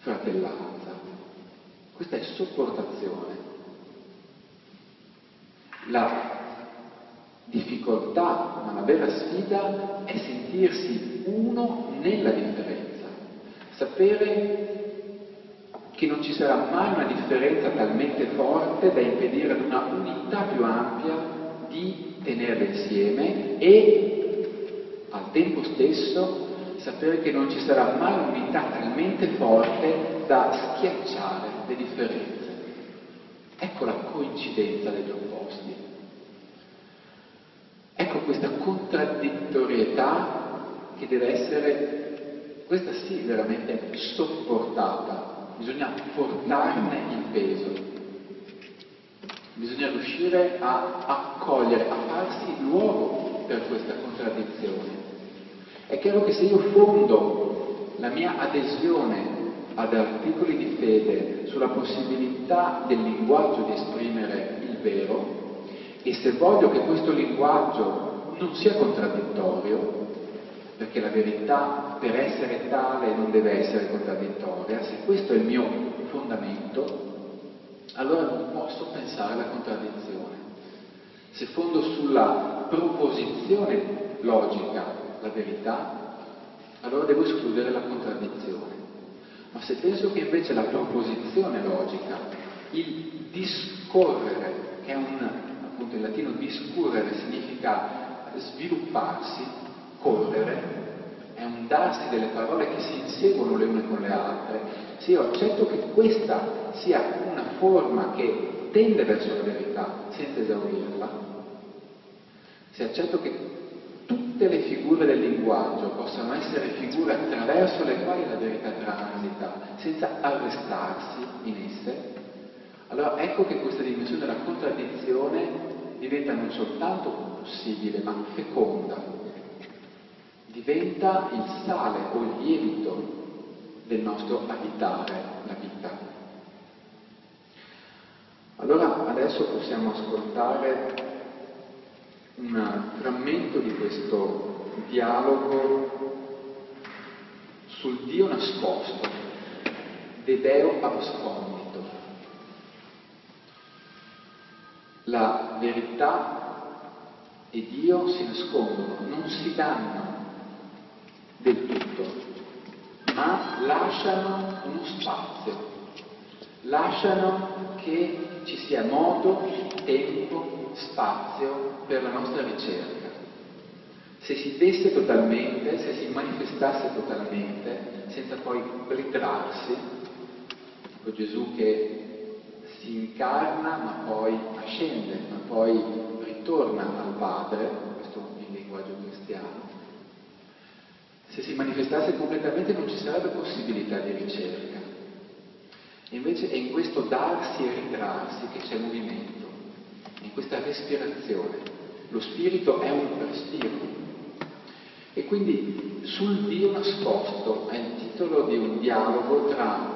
fratellanza, questa è sopportazione. La difficoltà, ma la vera sfida è sentirsi uno nella differenza, sapere che non ci sarà mai una differenza talmente forte da impedire ad una unità più ampia di tenerle insieme e al tempo stesso sapere che non ci sarà mai unità talmente forte da schiacciare le differenze. Ecco la coincidenza degli opposti. Ecco questa contraddittorietà che deve essere, questa sì, veramente sopportata. Bisogna portarne il peso. Bisogna riuscire a accogliere, a farsi luogo per questa contraddizione. È chiaro che se io fondo la mia adesione ad articoli di fede sulla possibilità del linguaggio di esprimere il vero e se voglio che questo linguaggio non sia contraddittorio, perché la verità per essere tale non deve essere contraddittoria, se questo è il mio fondamento, allora non posso pensare alla contraddizione. Se fondo sulla proposizione logica la verità, allora devo escludere la contraddizione. Ma se penso che invece la proposizione logica, il discorrere, che è un, appunto in latino discurrere significa svilupparsi, correre, è un darsi delle parole che si inseguono le une con le altre, se io accetto che questa sia una forma che tende verso la verità senza esaurirla, se accetto che tutte le figure del linguaggio possano essere figure attraverso le quali la verità transita, senza arrestarsi in esse, allora ecco che questa dimensione della contraddizione diventa non soltanto possibile, ma feconda, diventa il sale o il lievito del nostro abitare la vita. Allora adesso possiamo ascoltare un frammento di questo dialogo sul Dio nascosto, de Deo abscondito. La verità e Dio si nascondono, non si danno del tutto, ma lasciano uno spazio, lasciano che ci sia modo, tempo, spazio per la nostra ricerca. Se si desse totalmente, se si manifestasse totalmente, senza poi ritrarsi, ecco Gesù che si incarna ma poi ascende, ma poi ritorna al Padre, questo è il linguaggio cristiano, se si manifestasse completamente non ci sarebbe possibilità di ricerca. Invece è in questo darsi e ritrarsi che c'è movimento, in questa respirazione. Lo spirito è un respiro. E quindi sul Dio nascosto è il titolo di un dialogo tra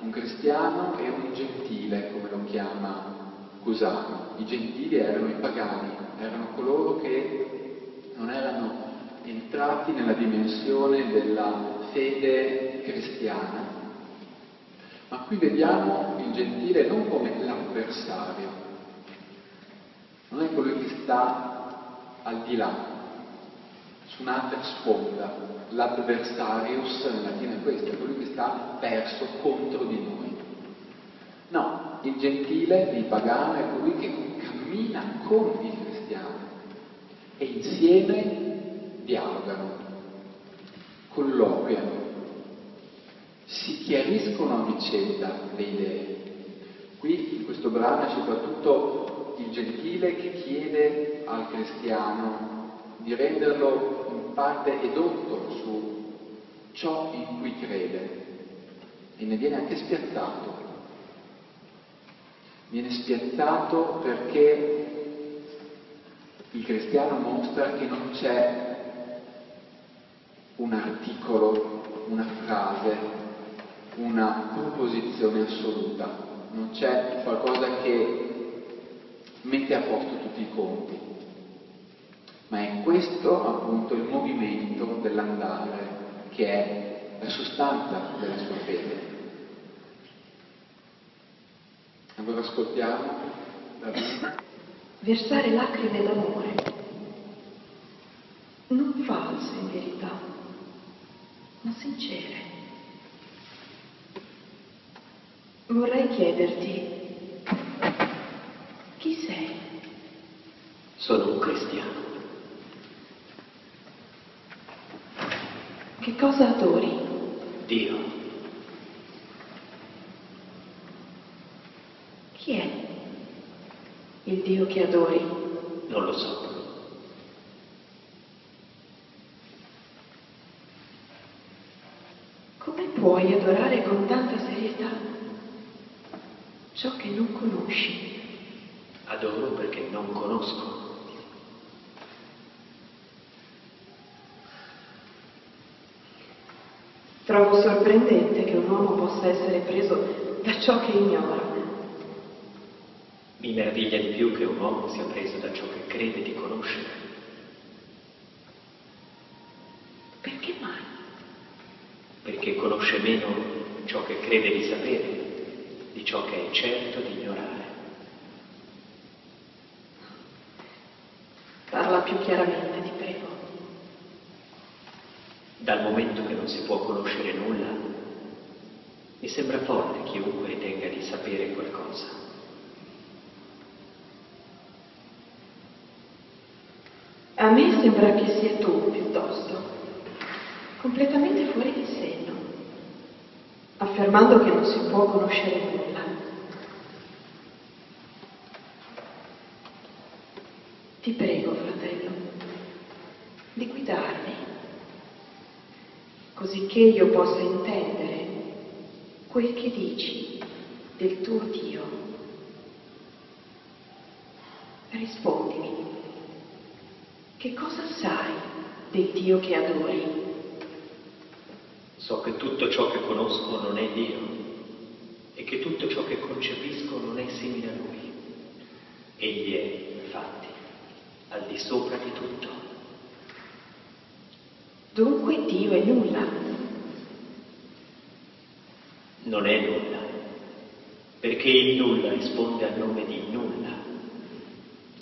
un cristiano e un gentile, come lo chiama Cusano. I gentili erano i pagani, erano coloro che non erano entrati nella dimensione della fede cristiana, ma qui vediamo il gentile non come l'avversario, non è colui che sta al di là, su un'altra sponda. L'adversarius in latino è questo, è colui che sta verso, contro di noi. No, il gentile, il pagano, è colui che cammina con il cristiano e insieme dialogano, colloquiano, si chiariscono a vicenda le idee. Qui in questo brano soprattutto il gentile che chiede al cristiano di renderlo in parte edotto su ciò in cui crede e ne viene anche spiazzato. Viene spiazzato perché il cristiano mostra che non c'è un articolo, una frase, una proposizione assoluta, non c'è qualcosa che mette a posto tutti i conti, ma è questo appunto il movimento dell'andare che è la sostanza della sua fede. Allora ascoltiamo la Versare lacrime d'amore, non false in verità, ma sincere. Vorrei chiederti, chi sei? Sono un cristiano. Che cosa adori? Dio. Chi è? Dio che adori? Non lo so. Come puoi adorare con tanta serietà ciò che non conosci? Adoro perché non conosco. Trovo sorprendente che un uomo possa essere preso da ciò che ignora. Mi meraviglia di più che un uomo sia preso da ciò che crede di conoscere. Perché mai? Perché conosce meno ciò che crede di sapere di ciò che è certo di ignorare. Parla più chiaramente, ti prego. Dal momento che non si può conoscere nulla, mi sembra folle chiunque ritenga di sapere qualcosa. A me sembra che sia tu, piuttosto, completamente fuori di senno, affermando che non si può conoscere nulla. Ti prego, fratello, di guidarmi, così che io possa intendere quel che dici del tuo Dio. Rispondimi, che cosa sai del Dio che adori? So che tutto ciò che conosco non è Dio e che tutto ciò che concepisco non è simile a Lui. Egli è, infatti, al di sopra di tutto. Dunque Dio è nulla. Non è nulla, perché il nulla risponde al nome di nulla.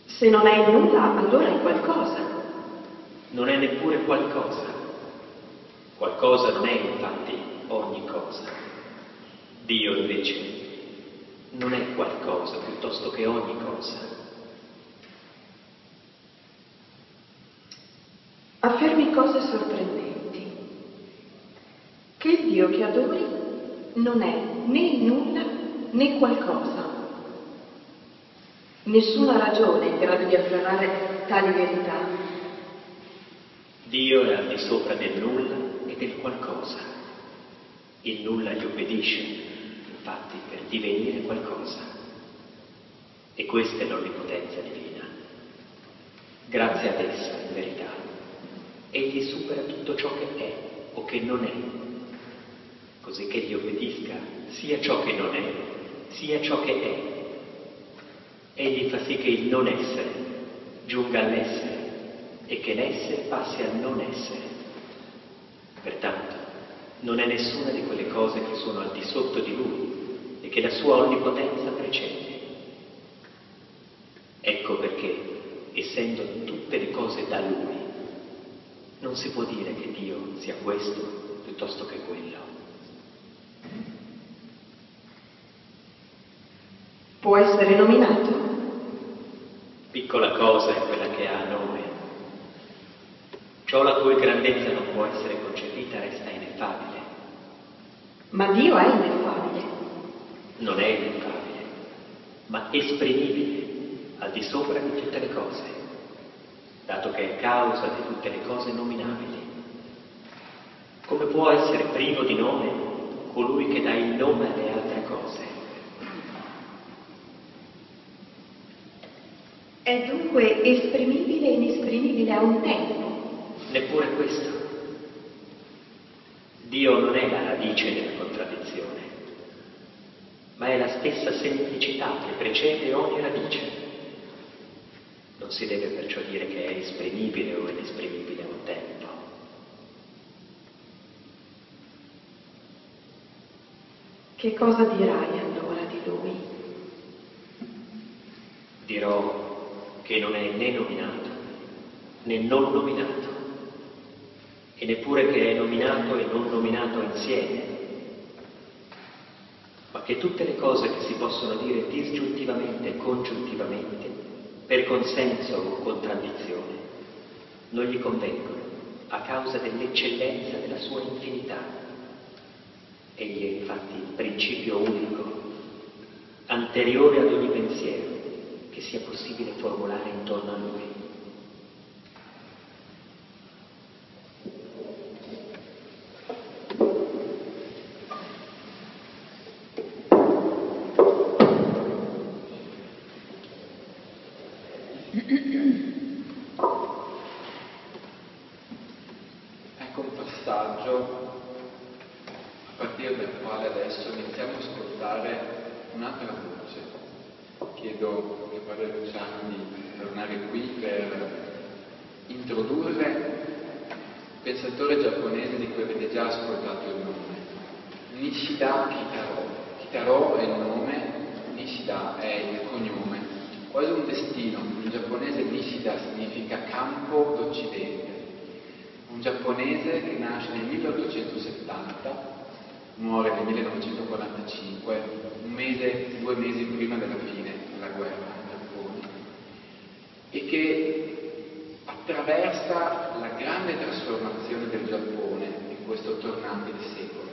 Se non è nulla, allora è qualcosa. Non è neppure qualcosa. Qualcosa non è infatti ogni cosa. Dio invece non è qualcosa piuttosto che ogni cosa. Affermi cose sorprendenti. Che il Dio che adori non è né il nulla né qualcosa. Nessuna ragione in grado di afferrare tali verità. Dio è al di sopra del nulla e del qualcosa. Il nulla gli obbedisce, infatti, per divenire qualcosa. E questa è l'onnipotenza divina. Grazie ad essa, in verità, egli supera tutto ciò che è o che non è, così che gli obbedisca sia ciò che non è, sia ciò che è. Egli fa sì che il non essere giunga all'essere e che l'essere passi al non essere. Pertanto, non è nessuna di quelle cose che sono al di sotto di lui e che la sua onnipotenza precede. Ecco perché, essendo tutte le cose da lui, non si può dire che Dio sia questo piuttosto che quello. Può essere nominato? Piccola cosa è quella che ha nome. Ciò la cui grandezza non può essere concepita resta ineffabile. Ma Dio è ineffabile. Non è ineffabile, ma esprimibile al di sopra di tutte le cose, dato che è causa di tutte le cose nominabili. Come può essere privo di nome colui che dà il nome alle altre cose? È dunque esprimibile e inesprimibile a un tempo. Neppure questo. Dio non è la radice della contraddizione, ma è la stessa semplicità che precede ogni radice. Non si deve perciò dire che è esprimibile o inesprimibile a un tempo. Che cosa dirai allora di Lui? Dirò che non è né nominato né non nominato, e neppure che è nominato e non nominato insieme, ma che tutte le cose che si possono dire disgiuntivamente e congiuntivamente, per consenso o contraddizione, non gli convengono a causa dell'eccellenza della sua infinità. Egli è infatti il principio unico, anteriore ad ogni pensiero, che sia possibile formulare intorno a lui. Ecco un passaggio a partire dal quale adesso iniziamo ad ascoltare un'altra voce. Chiedo al padre Luciano di tornare qui per introdurre il pensatore giapponese di cui avete già ascoltato il nome, Nishida Kitaro. Kitaro è il nome, Nishida è il cognome, quasi un destino. In giapponese Nishida significa campo d'Occidente un giapponese che nasce nel 1870, muore nel 1945, un mese, due mesi prima della fine della guerra in Giappone, e che attraversa la grande trasformazione del Giappone in questo tornante di secolo.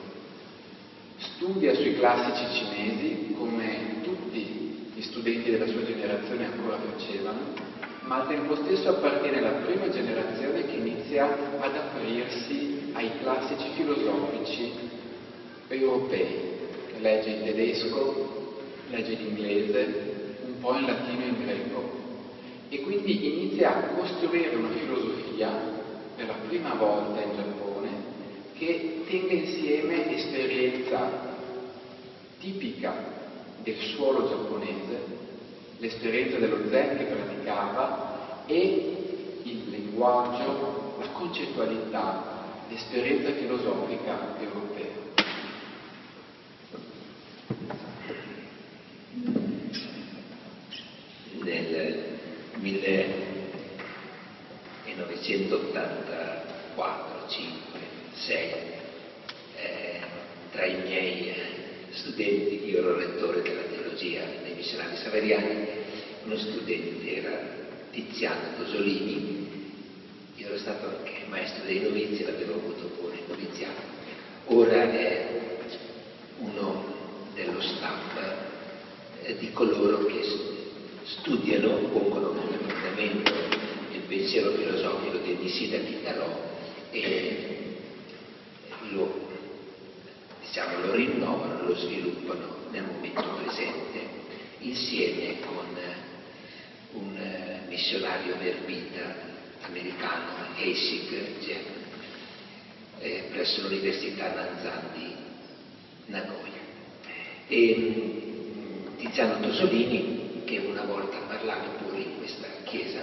Studia sui classici cinesi, come tutti gli studenti della sua generazione ancora facevano, ma al tempo stesso appartiene alla prima generazione che inizia ad aprirsi ai classici filosofici europei, legge in tedesco, legge in inglese, un po' in latino e in greco, e quindi inizia a costruire una filosofia per la prima volta in Giappone che tenga insieme esperienza tipica del suolo giapponese, l'esperienza dello zen che praticava e il linguaggio, la concettualità, l'esperienza filosofica europea. Nel 1984, 5, 6, eh, tra i miei studenti, io ero lettore della teologia dei missionari saveriani, uno studente era Tiziano Tosolini, io ero stato anche maestro dei novizi, l'avevo avuto in noviziato, ora è uno dello staff eh, di coloro che studiano, pongono come fondamento il pensiero filosofico di Nisida Kitaro e lo, diciamo, lo rinnovano, lo sviluppano nel momento presente insieme con un missionario verbita americano, Heisig Jen, eh, presso l'Università Nanzan di Nagoya. E Tiziano Tosolini, che una volta ha parlato pure in questa chiesa,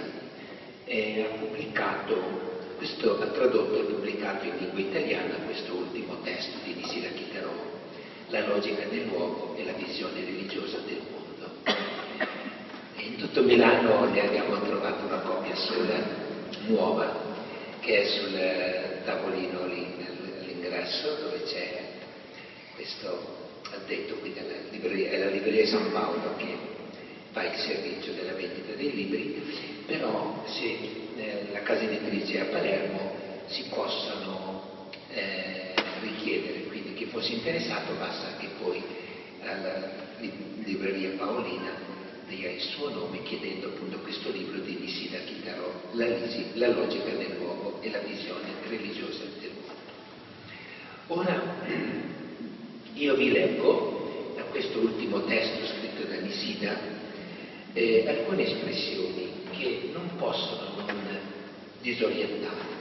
eh, ha pubblicato, questo, ha tradotto e pubblicato in lingua italiana questo ultimo testo di Nisida Kitaro, La logica dell'uomo e la visione religiosa del mondo. E in tutto Milano ne abbiamo trovato una copia sola nuova che è sul tavolino lì all'ingresso dove c'è questo addetto qui della libreria, è la libreria San Paolo che fa il servizio della vendita dei libri, però se nella casa editrice a Palermo si possono eh, richiedere, quindi chi fosse interessato basta che poi alla libreria Paolina dia il suo nome chiedendo appunto questo libro di Nisida Kitaro, la, la logica dell'uomo e la visione religiosa del mondo. Ora [clears throat] io vi leggo da questo ultimo testo scritto da Nisida eh, alcune espressioni che non possono non disorientare.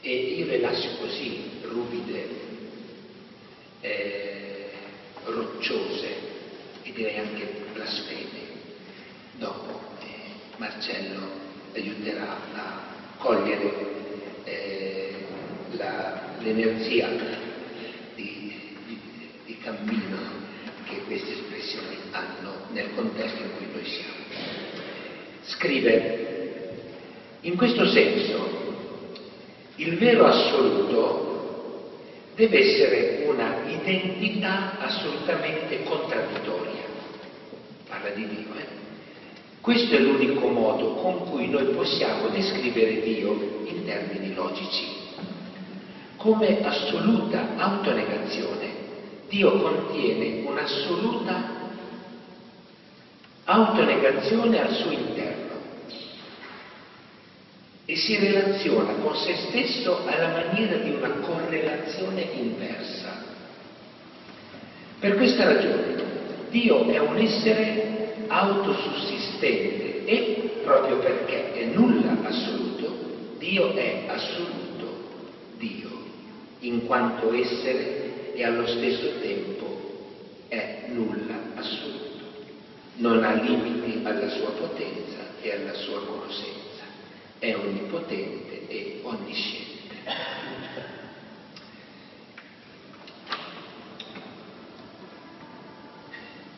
E io le lascio così ruvide, eh, rocciose e direi anche blasfemi. Dopo eh, Marcello aiuterà a cogliere eh, l'energia di, di, di cammino queste espressioni hanno nel contesto in cui noi siamo. Scrive, in questo senso, il vero assoluto deve essere una identità assolutamente contraddittoria. Parla di Dio, eh? Questo è l'unico modo con cui noi possiamo descrivere Dio in termini logici. Come assoluta autonegazione, Dio contiene un'assoluta autonegazione al suo interno e si relaziona con se stesso alla maniera di una correlazione inversa. Per questa ragione Dio è un essere autosussistente e proprio perché è nulla assoluto, Dio è assoluto Dio, in quanto essere e allo stesso tempo è nulla assoluto. Non ha limiti alla sua potenza e alla sua conoscenza, è onnipotente e onnisciente.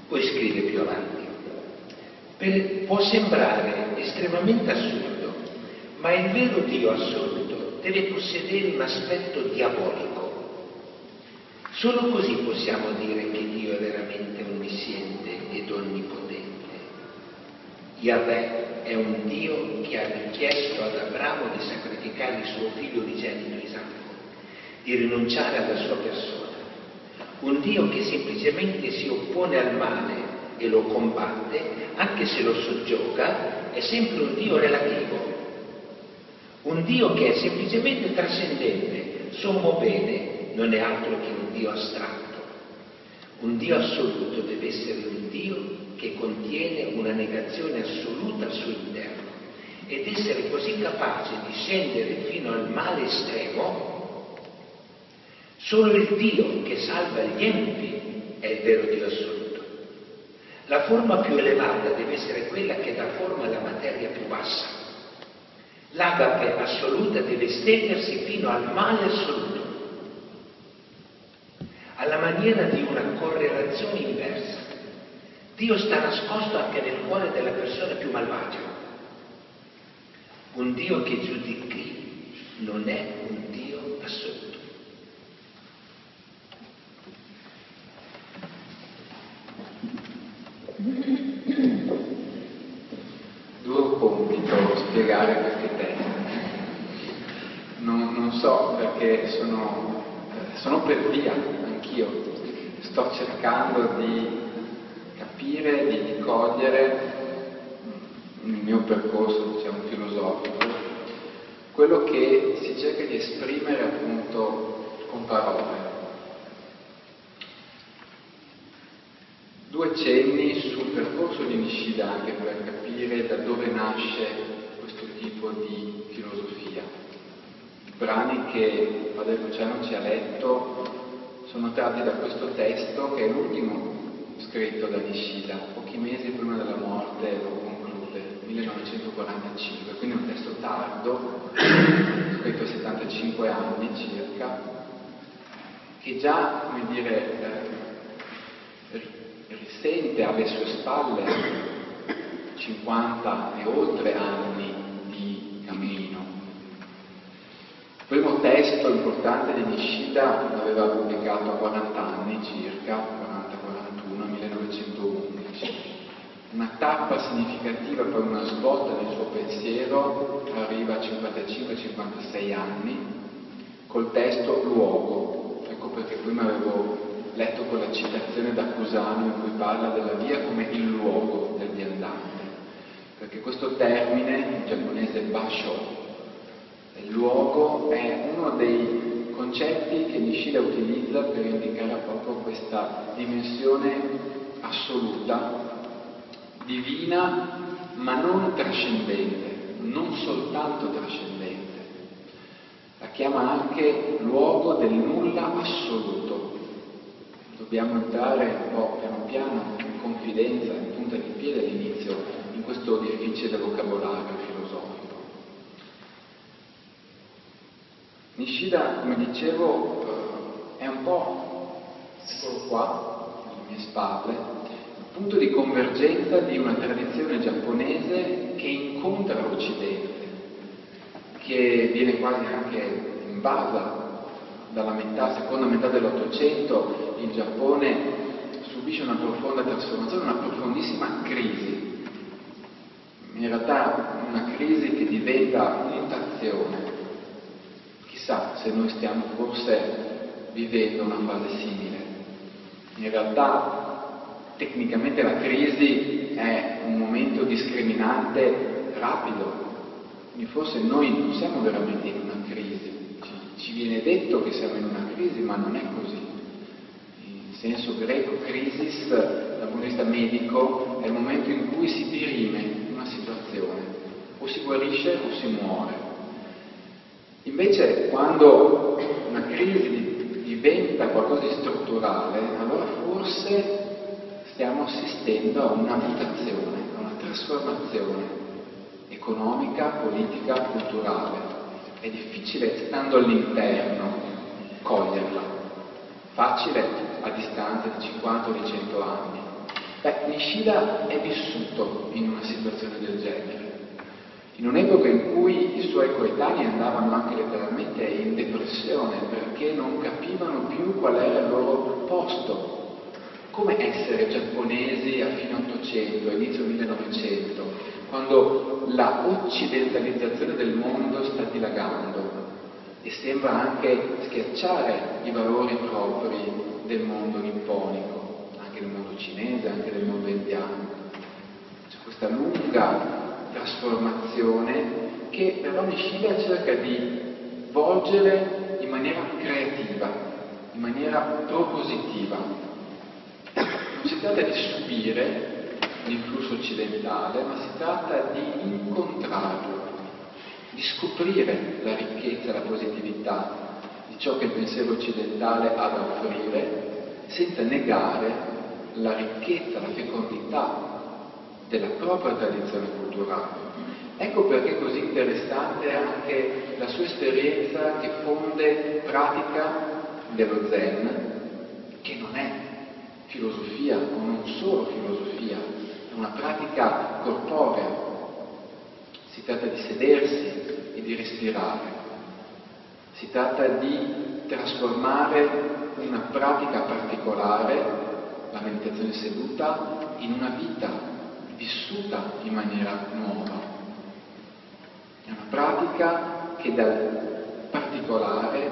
Poi scrive più avanti, per, può sembrare estremamente assurdo, ma il vero Dio assoluto deve possedere un aspetto diabolico. Solo così possiamo dire che Dio è veramente onnisciente ed onnipotente. Yahweh è un Dio che ha richiesto ad Abramo di sacrificare il suo figlio unigenito Isacco, di rinunciare alla sua persona un Dio che semplicemente si oppone al male e lo combatte, anche se lo soggioga, è sempre un Dio relativo. Un Dio che è semplicemente trascendente, sommo bene, non è altro che un Dio astratto. Un Dio assoluto deve essere un Dio che contiene una negazione assoluta al suo interno ed essere così capace di scendere fino al male estremo Solo il Dio che salva gli empi è il vero Dio assoluto. La forma più elevata deve essere quella che dà forma alla materia più bassa. L'agape assoluta deve stendersi fino al male assoluto, alla maniera di una correlazione inversa. Dio sta nascosto anche nel cuore della persona più malvagia. Un Dio che giudichi non è un Dio assoluto. Duro compito spiegare questi testi. Non, non so perché sono, sono per via, anch'io. Sto cercando di capire, di, cogliere nel mio percorso diciamo, filosofico quello che si cerca di esprimere appunto con parole. Due cenni sul percorso di Nishida anche per capire da dove nasce questo tipo di filosofia. I brani che Padre Luciano ci ha letto sono tratti da questo testo che è l'ultimo scritto da Nishida, pochi mesi prima della morte lo conclude, 1945, quindi è un testo tardo, scritto a 75 anni circa, che già, come dire, eh, sente alle sue spalle 50 e oltre anni di cammino. Il primo testo importante di Nishida l'aveva pubblicato a 40 anni circa, 40-41, 1911. Una tappa significativa per una svolta del suo pensiero arriva a 55-56 anni col testo Luogo. Ecco perché prima avevo letto quella citazione da Cusano in cui parla della via come il luogo del viandante, perché questo termine in giapponese basho, luogo è uno dei concetti che Nishida utilizza per indicare proprio questa dimensione assoluta, divina, ma non trascendente, non soltanto trascendente. La chiama anche luogo del nulla assoluto, dobbiamo entrare un po' piano piano, in confidenza, in punta di piede all'inizio, in questo difficile vocabolario filosofico. Nishida, come dicevo, eh, è un po', eccolo qua, alle mie spalle, il punto di convergenza di una tradizione giapponese che incontra l'Occidente, che viene quasi anche invasa dalla metà, seconda metà dell'Ottocento il Giappone subisce una profonda trasformazione, una profondissima crisi. In realtà una crisi che diventa mutazione. Chissà se noi stiamo forse vivendo una fase simile. In realtà tecnicamente la crisi è un momento discriminante rapido, quindi forse noi non siamo veramente in una crisi, ci, ci viene detto che siamo in una crisi, ma non è così. In senso greco, crisis, dal punto di vista medico, è il momento in cui si dirime una situazione, o si guarisce o si muore. Invece quando una crisi diventa qualcosa di strutturale, allora forse stiamo assistendo a una mutazione, a una trasformazione economica, politica, culturale. È difficile, stando all'interno, coglierla. Facile a distanza di 50 o di 100 anni. Beh, Nishida è vissuto in una situazione del genere. In un'epoca in cui i suoi coetanei andavano anche letteralmente in depressione perché non capivano più qual era il loro posto come essere giapponesi a fine 800, inizio 1900, quando la occidentalizzazione del mondo sta dilagando e sembra anche schiacciare i valori propri del mondo nipponico, anche del mondo cinese, anche del mondo indiano. C'è questa lunga trasformazione che però Nishida cerca di volgere in maniera creativa, in maniera propositiva, non si tratta di subire l'influsso occidentale, ma si tratta di incontrarlo, di scoprire la ricchezza la positività di ciò che il pensiero occidentale ha da offrire, senza negare la ricchezza, la fecondità della propria tradizione culturale. Ecco perché è così interessante anche la sua esperienza che fonde pratica dello Zen, che non è filosofia, o non solo filosofia, è una pratica corporea. Si tratta di sedersi e di respirare. Si tratta di trasformare una pratica particolare, la meditazione seduta, in una vita vissuta in maniera nuova. È una pratica che dal particolare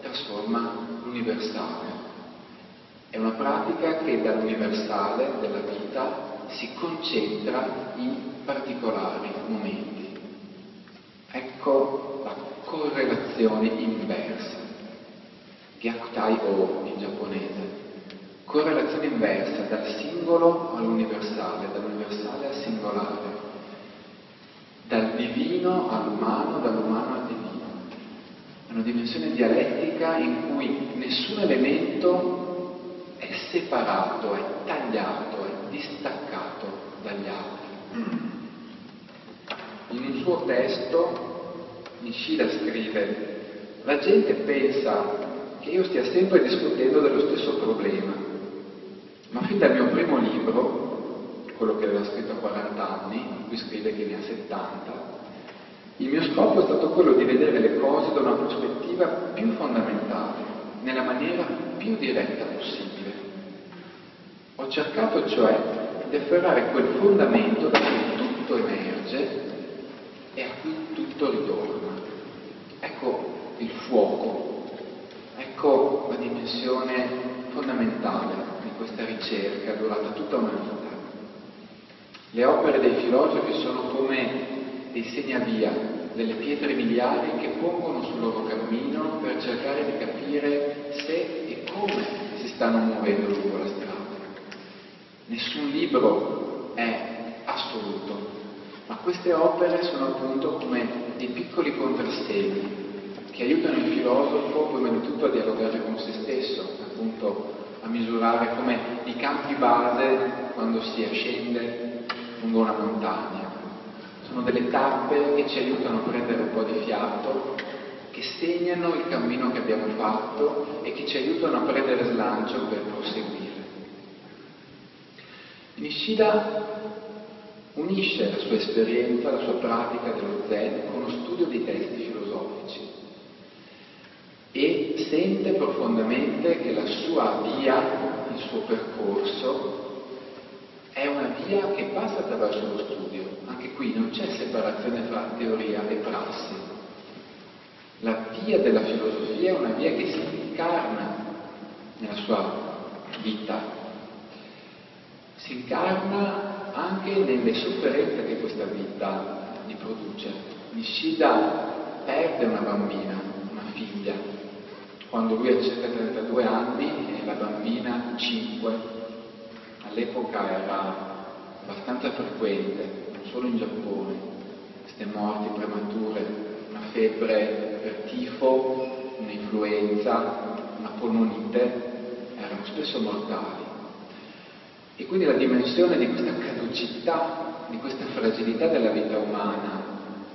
trasforma l'universale. È una pratica che dall'universale della vita si concentra in particolari momenti. Ecco la correlazione inversa, Gyaktai O in giapponese. Correlazione inversa dal singolo all'universale, dall'universale al singolare, dal divino all'umano, dall'umano al divino. È una dimensione dialettica in cui nessun elemento è separato, è tagliato, è distaccato dagli altri. In un suo testo Nishida scrive, la gente pensa che io stia sempre discutendo dello stesso problema, ma fin dal mio primo libro, quello che aveva scritto a 40 anni, qui scrive che ne ha 70, il mio scopo è stato quello di vedere le cose da una prospettiva più fondamentale, nella maniera più diretta possibile. Ho cercato cioè di afferrare quel fondamento da cui tutto emerge e a cui tutto ritorna. Ecco il fuoco, ecco la dimensione fondamentale questa ricerca durata tutta una vita. Le opere dei filosofi sono come dei segnavia, delle pietre miliari che pongono sul loro cammino per cercare di capire se e come si stanno muovendo lungo la strada. Nessun libro è assoluto, ma queste opere sono appunto come dei piccoli contrassegni che aiutano il filosofo prima di tutto a dialogare con se stesso, appunto a misurare come i campi base quando si ascende lungo una montagna. Sono delle tappe che ci aiutano a prendere un po' di fiato, che segnano il cammino che abbiamo fatto e che ci aiutano a prendere slancio per proseguire. Nishida unisce la sua esperienza, la sua pratica dello Zen con lo studio dei testi filosofici e sente profondamente che la sua via, il suo percorso, è una via che passa attraverso lo studio. Anche qui non c'è separazione tra teoria e prassi. La via della filosofia è una via che si incarna nella sua vita si incarna anche nelle sofferenze che questa vita gli produce. Nishida perde una bambina, una figlia, quando lui ha circa 32 anni e la bambina 5. All'epoca era abbastanza frequente, non solo in Giappone, queste morti premature, una febbre per tifo, un'influenza, una polmonite, erano spesso mortali. E quindi la dimensione di questa caducità, di questa fragilità della vita umana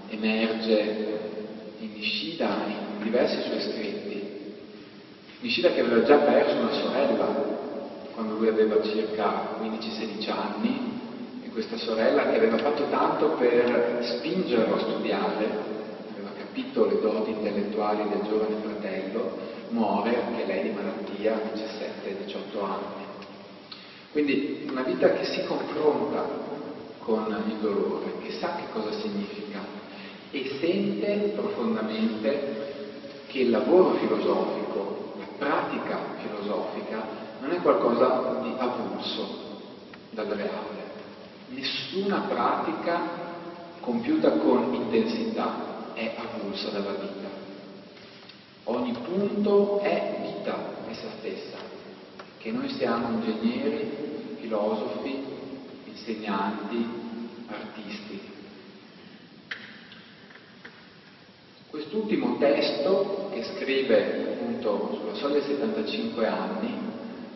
emerge in Nishida in diversi suoi scritti. Nishida che aveva già perso una sorella quando lui aveva circa 15-16 anni e questa sorella che aveva fatto tanto per spingerlo a studiare, aveva capito le doti intellettuali del giovane fratello, muore anche lei di malattia a 17-18 anni. Quindi una vita che si confronta con il dolore, che sa che cosa significa e sente profondamente che il lavoro filosofico, pratica filosofica, non è qualcosa di avulso dal reale. Nessuna pratica compiuta con intensità è avulsa dalla vita. Ogni punto è vita essa stessa che noi siamo ingegneri, filosofi, insegnanti, artisti. Quest'ultimo testo, che scrive appunto sulla soglia dei 75 anni,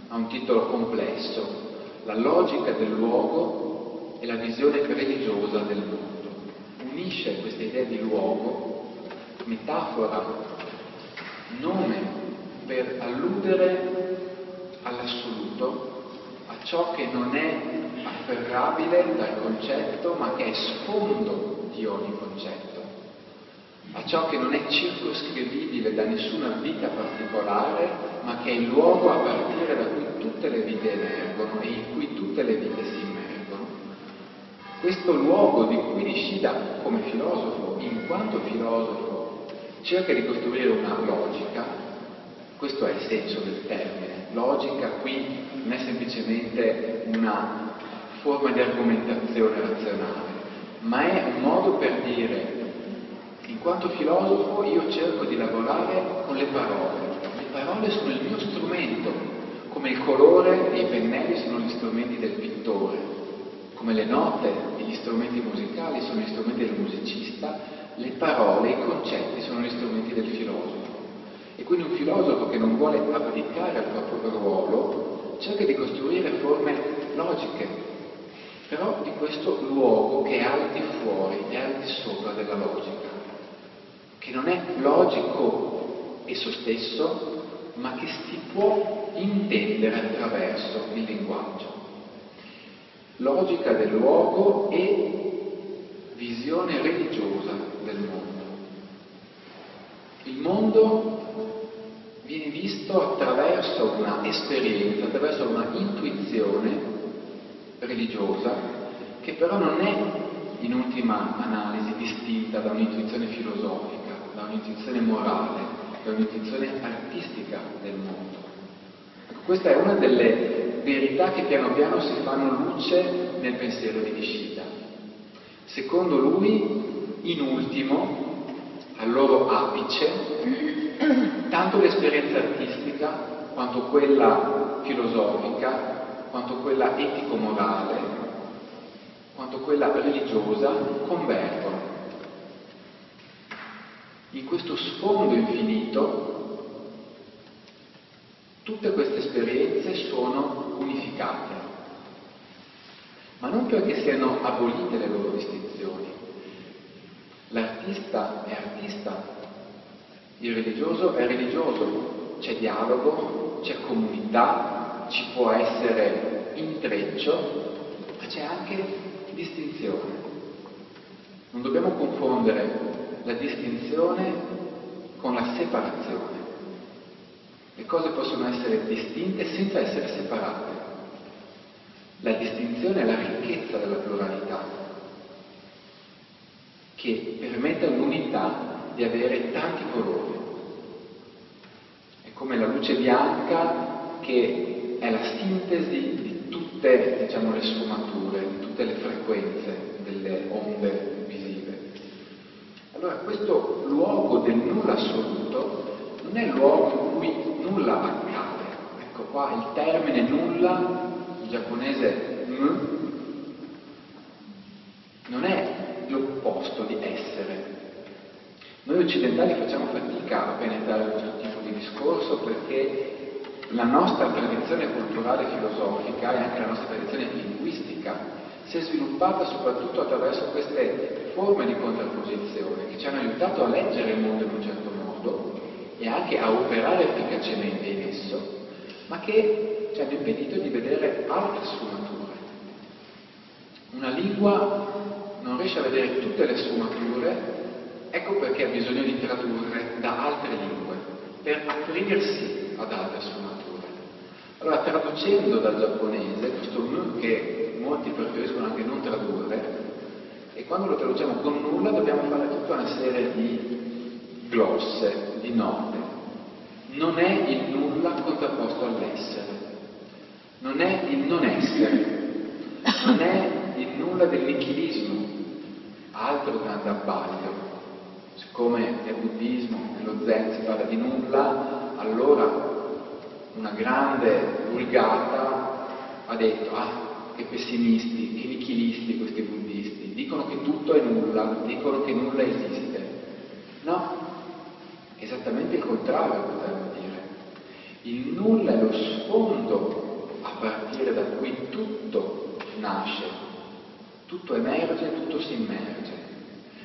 ha un titolo complesso, La logica del luogo e la visione religiosa del mondo. Unisce queste idee di luogo, metafora, nome per alludere all'assoluto, a ciò che non è afferrabile dal concetto, ma che è sfondo di ogni concetto, a ciò che non è circoscrivibile da nessuna vita particolare, ma che è il luogo a partire da cui tutte le vite emergono e in cui tutte le vite si immergono. Questo luogo di cui Nishida, come filosofo, in quanto filosofo, cerca di costruire una logica, questo è il senso del termine, logica qui non è semplicemente una forma di argomentazione razionale, ma è un modo per dire, in quanto filosofo io cerco di lavorare con le parole, le parole sono il mio strumento, come il colore e i pennelli sono gli strumenti del pittore, come le note e gli strumenti musicali sono gli strumenti del musicista, le parole, i concetti sono gli strumenti del filosofo. E quindi un filosofo che non vuole abdicare al proprio ruolo cerca di costruire forme logiche, però di questo luogo che è al di fuori, è al di sopra della logica, che non è logico esso stesso, ma che si può intendere attraverso il linguaggio. Logica del luogo e visione religiosa del mondo. Il mondo viene visto attraverso una esperienza, attraverso una intuizione religiosa che però non è in ultima analisi distinta da un'intuizione filosofica, da un'intuizione morale, da un'intuizione artistica del mondo. Questa è una delle verità che piano piano si fanno luce nel pensiero di Nishida. Secondo lui, in ultimo, al loro apice, tanto l'esperienza artistica quanto quella filosofica, quanto quella etico-morale, quanto quella religiosa convergono. In questo sfondo infinito tutte queste esperienze sono unificate, ma non perché siano abolite le loro distinzioni. L'artista è artista il religioso è religioso, c'è dialogo, c'è comunità, ci può essere intreccio, ma c'è anche distinzione. Non dobbiamo confondere la distinzione con la separazione. Le cose possono essere distinte senza essere separate. La distinzione è la ricchezza della pluralità, che permette all'unità di avere tanti colori. È come la luce bianca che è la sintesi di tutte diciamo, le sfumature, di tutte le frequenze delle onde. Allora questo luogo del nulla assoluto non è il luogo in cui nulla accade. Ecco qua il termine nulla, in giapponese m, non è l'opposto di essere. Noi occidentali facciamo fatica a penetrare questo tipo di discorso perché la nostra tradizione culturale filosofica e anche la nostra tradizione linguistica si è sviluppata soprattutto attraverso queste forme di contrapposizione che ci hanno aiutato a leggere il mondo in un certo modo e anche a operare efficacemente in esso, ma che ci hanno impedito di vedere altre sfumature. Una lingua non riesce a vedere tutte le sfumature, ecco perché ha bisogno di tradurre da altre lingue, per aprirsi ad altre sfumature. Allora, traducendo dal giapponese, questo mu che molti preferiscono anche non tradurre, e quando lo traduciamo con nulla dobbiamo fare tutta una serie di glosse, di note. Non è il nulla contrapposto all'essere, non è il non essere, non è il nulla del nichilismo, altro grande abbaglio. Siccome nel buddismo, nello zen si parla di nulla, allora una grande vulgata ha detto, ah, che pessimisti, che nichilisti questi buddisti, dicono che tutto è nulla, dicono che nulla esiste. No, esattamente il contrario potremmo dire. Il nulla è lo sfondo a partire da cui tutto nasce, tutto emerge, tutto si immerge.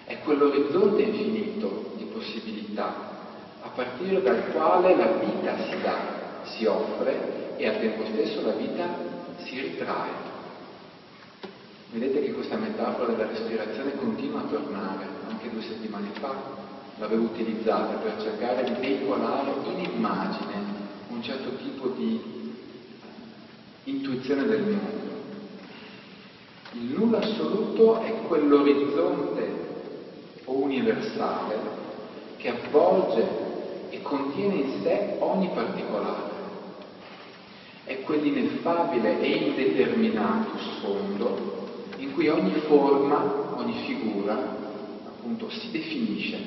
È quell'orizzonte infinito di possibilità a partire dal quale la vita si dà, si offre e al tempo stesso la vita si ritrae. Vedete che questa metafora della respirazione continua a tornare, anche due settimane fa l'avevo utilizzata per cercare di veicolare in immagine un certo tipo di intuizione del mondo. Il nulla assoluto è quell'orizzonte universale che avvolge e contiene in sé ogni particolare. È quell'ineffabile e indeterminato sfondo in cui ogni forma, ogni figura, appunto, si definisce,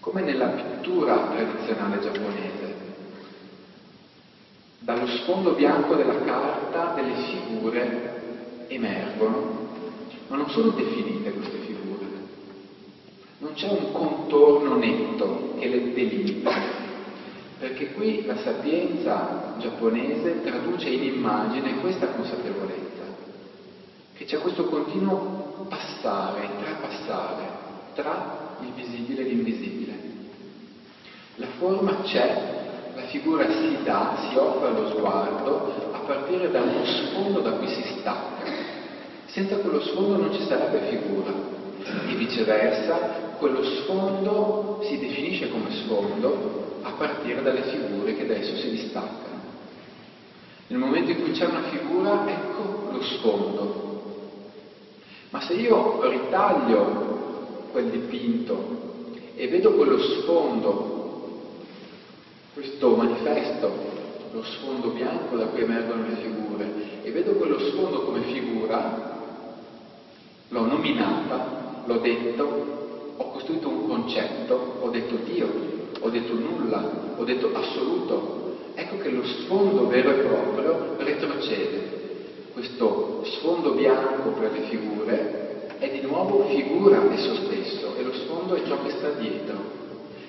come nella pittura tradizionale giapponese. Dallo sfondo bianco della carta delle figure emergono, ma non sono definite queste figure. Non c'è un contorno netto che le delimita, perché qui la sapienza giapponese traduce in immagine questa consapevolezza, che c'è questo continuo passare, trapassare tra il visibile e l'invisibile. La forma c'è, la figura si dà, si offre allo sguardo a partire da uno sfondo da cui si stacca. Senza quello sfondo non ci sarebbe figura e viceversa quello sfondo si definisce come sfondo a partire dalle figure che da esso si distaccano. Nel momento in cui c'è una figura, ecco lo sfondo. Ma se io ritaglio quel dipinto e vedo quello sfondo questo manifesto, lo sfondo bianco da cui emergono le figure, e vedo quello sfondo come figura, l'ho nominata, l'ho detto, ho costruito un concetto, ho detto Dio, ho detto nulla, ho detto assoluto. Ecco che lo sfondo vero e proprio retrocede. Questo sfondo bianco per le figure è di nuovo figura esso stesso e lo sfondo è ciò che sta dietro.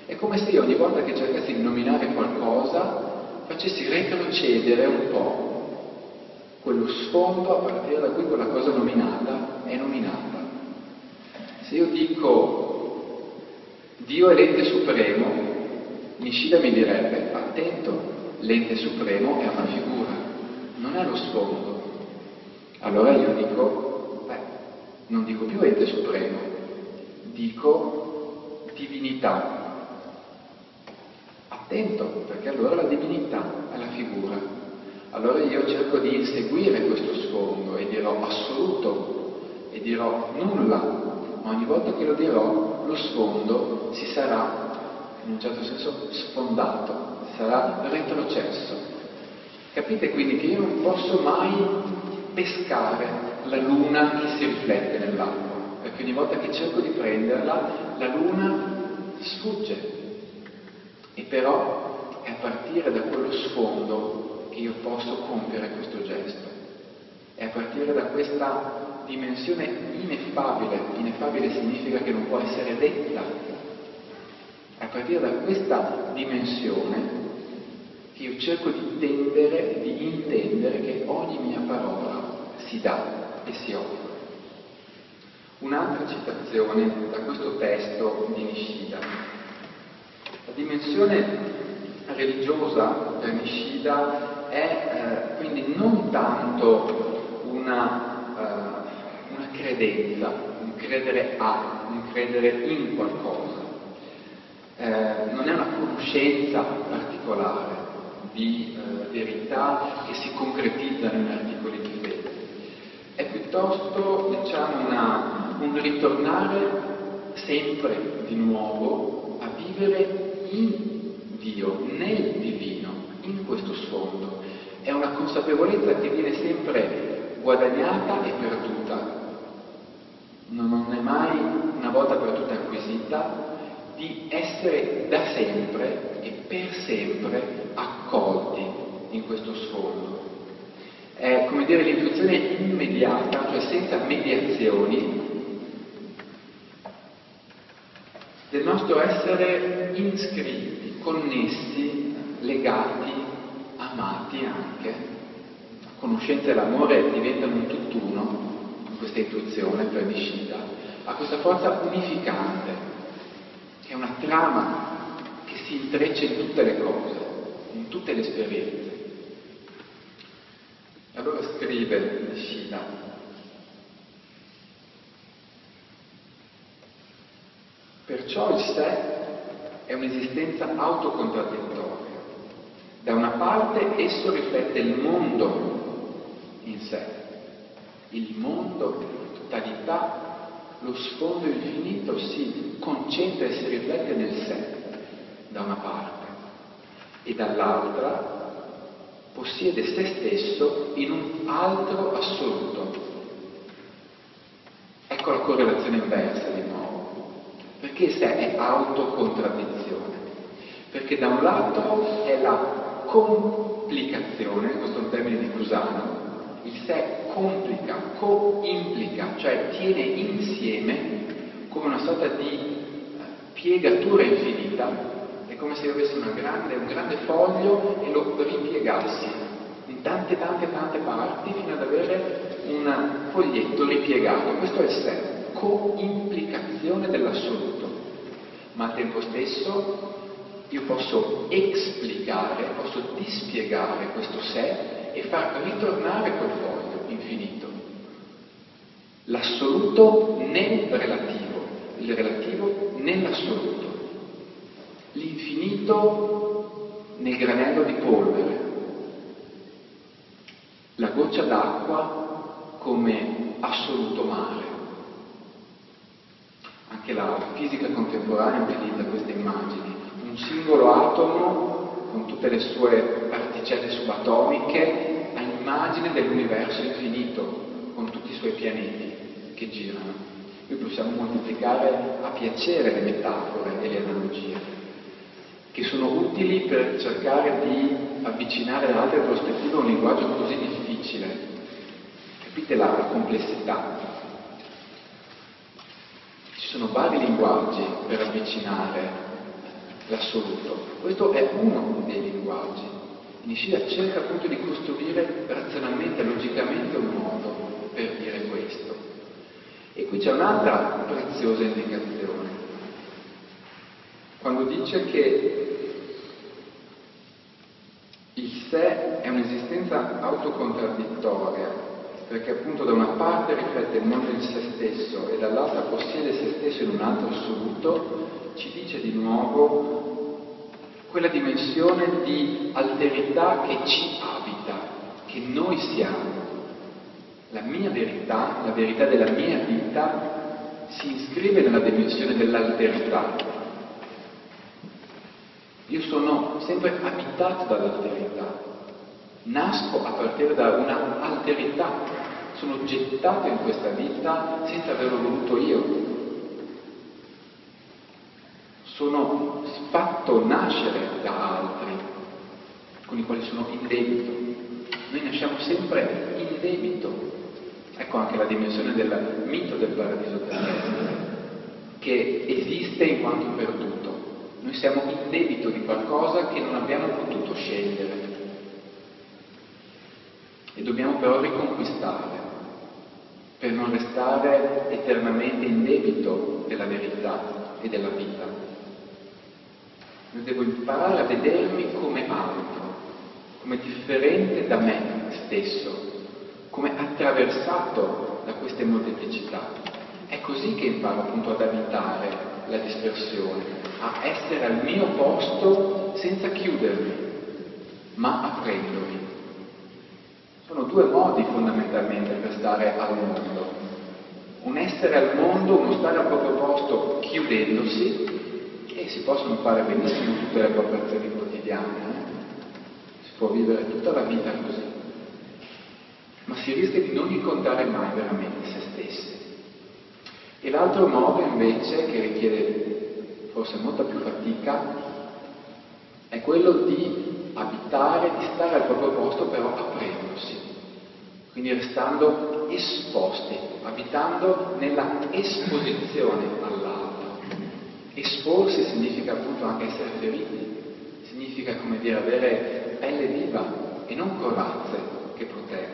È come se io ogni volta che cercassi di nominare qualcosa facessi retrocedere un po' quello sfondo a partire da cui quella cosa nominata è nominata. Se io dico Dio è l'ente supremo, Nishida mi direbbe attento, l'ente supremo è una figura, non è lo sfondo. Allora io dico, beh, non dico più ente supremo, dico divinità, attento, perché allora la divinità è la figura. Allora io cerco di inseguire questo sfondo e dirò assoluto e dirò nulla, ma ogni volta che lo dirò lo sfondo si sarà in un certo senso sfondato, sarà retrocesso. Capite quindi che io non posso mai pescare la luna che si riflette nell'acqua, perché ogni volta che cerco di prenderla, la luna sfugge. E però è a partire da quello sfondo che io posso compiere questo gesto. È a partire da questa dimensione ineffabile, ineffabile significa che non può essere detta. È a partire da questa dimensione che io cerco di tendere, di intendere che ogni mia parola si dà e si offre. Un'altra citazione da questo testo di Nishida. La dimensione religiosa per Nishida è eh, quindi non tanto una, uh, una credenza, un credere a, un credere in qualcosa, eh, non è una conoscenza particolare di eh, verità che si concretizzano in articoli è piuttosto diciamo, una, un ritornare sempre di nuovo a vivere in Dio, nel divino, in questo sfondo. È una consapevolezza che viene sempre guadagnata e perduta. Non è mai una volta per tutte acquisita di essere da sempre e per sempre accolti in questo sfondo. È come dire l'intuizione immediata, cioè senza mediazioni, del nostro essere iscritti, connessi, legati, amati anche. La conoscenza e l'amore diventano un tutt'uno questa intuizione per Nishida, a questa forza unificante, che è una trama che si intreccia in tutte le cose, in tutte le esperienze. Allora scrive Nishida, Perciò il sé è un'esistenza autocontradittoria. Da una parte esso riflette il mondo in sé, il mondo in totalità, lo sfondo infinito si concentra e si riflette nel sé, da una parte, e dall'altra possiede se stesso in un altro assoluto. Ecco la correlazione inversa di nuovo. Perché sé è autocontraddizione? Perché da un lato è la complicazione, questo è un termine di Cusano, il sé complica, co-implica, cioè tiene insieme come una sorta di eh, piegatura infinita, come se io avessi grande, un grande foglio e lo ripiegassi in tante tante tante parti fino ad avere un foglietto ripiegato. Questo è il sé co-implicazione dell'assoluto, ma al tempo stesso io posso esplicare, posso dispiegare questo sé e far ritornare quel foglio infinito. L'assoluto nel relativo, il relativo nell'assoluto, l'infinito nel granello di polvere, la goccia d'acqua come assoluto mare. Anche la fisica contemporanea utilizza queste immagini. Un singolo atomo, con tutte le sue particelle subatomiche, ha immagine dell'universo infinito, con tutti i suoi pianeti che girano. Qui possiamo moltiplicare a piacere le metafore e le analogie, che sono utili per cercare di avvicinare da altre prospettive un linguaggio così difficile. Capite la complessità sono vari linguaggi per avvicinare l'assoluto. Questo è uno dei linguaggi. Nishida cerca appunto di costruire razionalmente, logicamente un modo per dire questo. E qui c'è un'altra preziosa indicazione. Quando dice che il sé è un'esistenza autocontradittoria, perché appunto da una parte riflette il mondo in se stesso e dall'altra possiede se stesso in un altro assoluto, ci dice di nuovo quella dimensione di alterità che ci abita, che noi siamo. La mia verità, la verità della mia vita, si iscrive nella dimensione dell'alterità. Io sono sempre abitato dall'alterità, nasco a partire da una alterità, sono gettato in questa vita senza averlo voluto io. Sono fatto nascere da altri con i quali sono in debito. Noi nasciamo sempre in debito. Ecco anche la dimensione del mito del paradiso terrestre, che esiste in quanto perduto. Noi siamo in debito di qualcosa che non abbiamo potuto scegliere e dobbiamo però riconquistare per non restare eternamente in debito della verità e della vita. Io devo imparare a vedermi come altro, come differente da me stesso, come attraversato da queste molteplicità. È così che imparo appunto ad abitare la dispersione, a essere al mio posto senza chiudermi, ma aprendomi. Sono due modi fondamentalmente per stare al mondo. Un essere al mondo, uno stare al proprio posto chiudendosi, e si possono fare benissimo tutte le proprie azioni quotidiane, eh? si può vivere tutta la vita così, ma si rischia di non incontrare mai veramente se stessi. E l'altro modo invece, che richiede forse molta più fatica, è quello di abitare, di stare al proprio posto però aprendosi, quindi restando esposti, abitando nella esposizione all'altro. Esporsi significa appunto anche essere feriti, significa come dire avere pelle viva e non corazze che proteggono.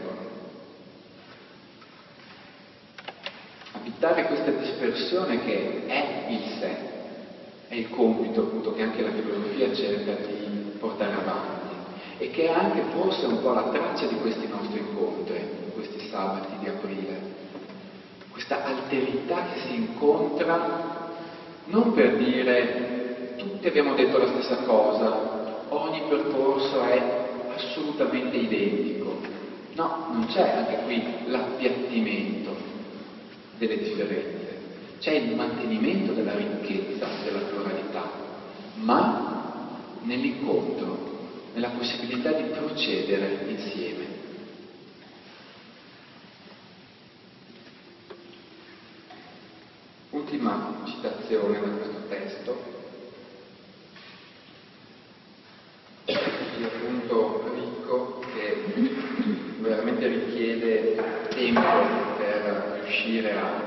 Abitare questa dispersione che è il sé, è il compito appunto che anche la filosofia cerca di portare avanti e che è anche forse un po' la traccia di questi nostri incontri, questi sabati di aprile. Questa alterità che si incontra non per dire tutti abbiamo detto la stessa cosa, ogni percorso è assolutamente identico. No, non c'è anche qui l'appiattimento delle differenze, c'è il mantenimento della ricchezza della pluralità, ma nell'incontro, nella possibilità di procedere insieme. Ultima citazione da questo testo, di appunto ricco che veramente richiede tempo per riuscire a,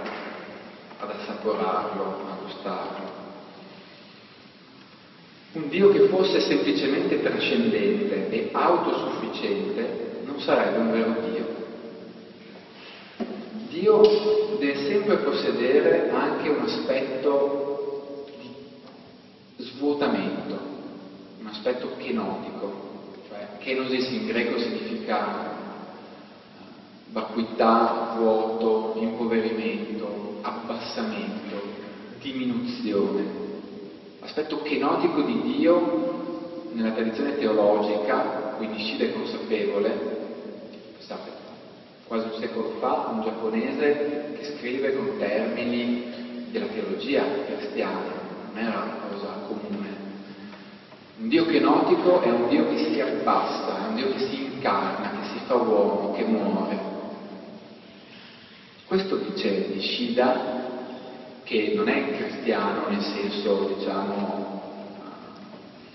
ad assaporarlo, a gustarlo. Un Dio che fosse semplicemente trascendente e autosufficiente non sarebbe un vero Dio. Dio deve sempre possedere anche un aspetto di svuotamento, un aspetto kenotico, cioè kenosis in greco significa vacuità, vuoto, impoverimento, abbassamento, diminuzione aspetto kenotico di Dio nella tradizione teologica, quindi Shida consapevole, pensate, quasi un secolo fa, un giapponese che scrive con termini della teologia cristiana, non era una cosa comune. Un Dio kenotico è un Dio che si abbassa, è un Dio che si incarna, che si fa uomo, che muore. Questo dice di Shida che non è cristiano nel senso, diciamo,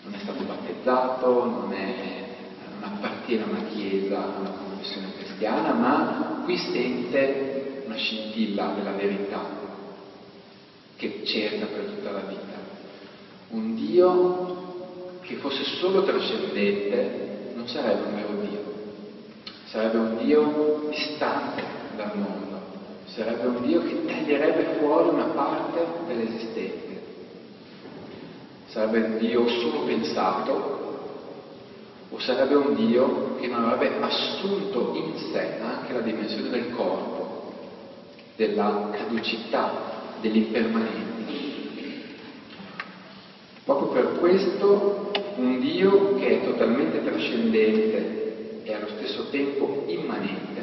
non è stato battezzato, non, è, non appartiene a una chiesa, a una confessione cristiana, ma qui sente una scintilla della verità che cerca per tutta la vita. Un Dio che fosse solo trascendente non sarebbe un vero Dio, sarebbe un Dio distante dal mondo Sarebbe un Dio che taglierebbe fuori una parte dell'esistente. Sarebbe un Dio solo pensato o sarebbe un Dio che non avrebbe assunto in sé anche la dimensione del corpo, della caducità, dell'impermanente. Proprio per questo un Dio che è totalmente trascendente e allo stesso tempo immanente,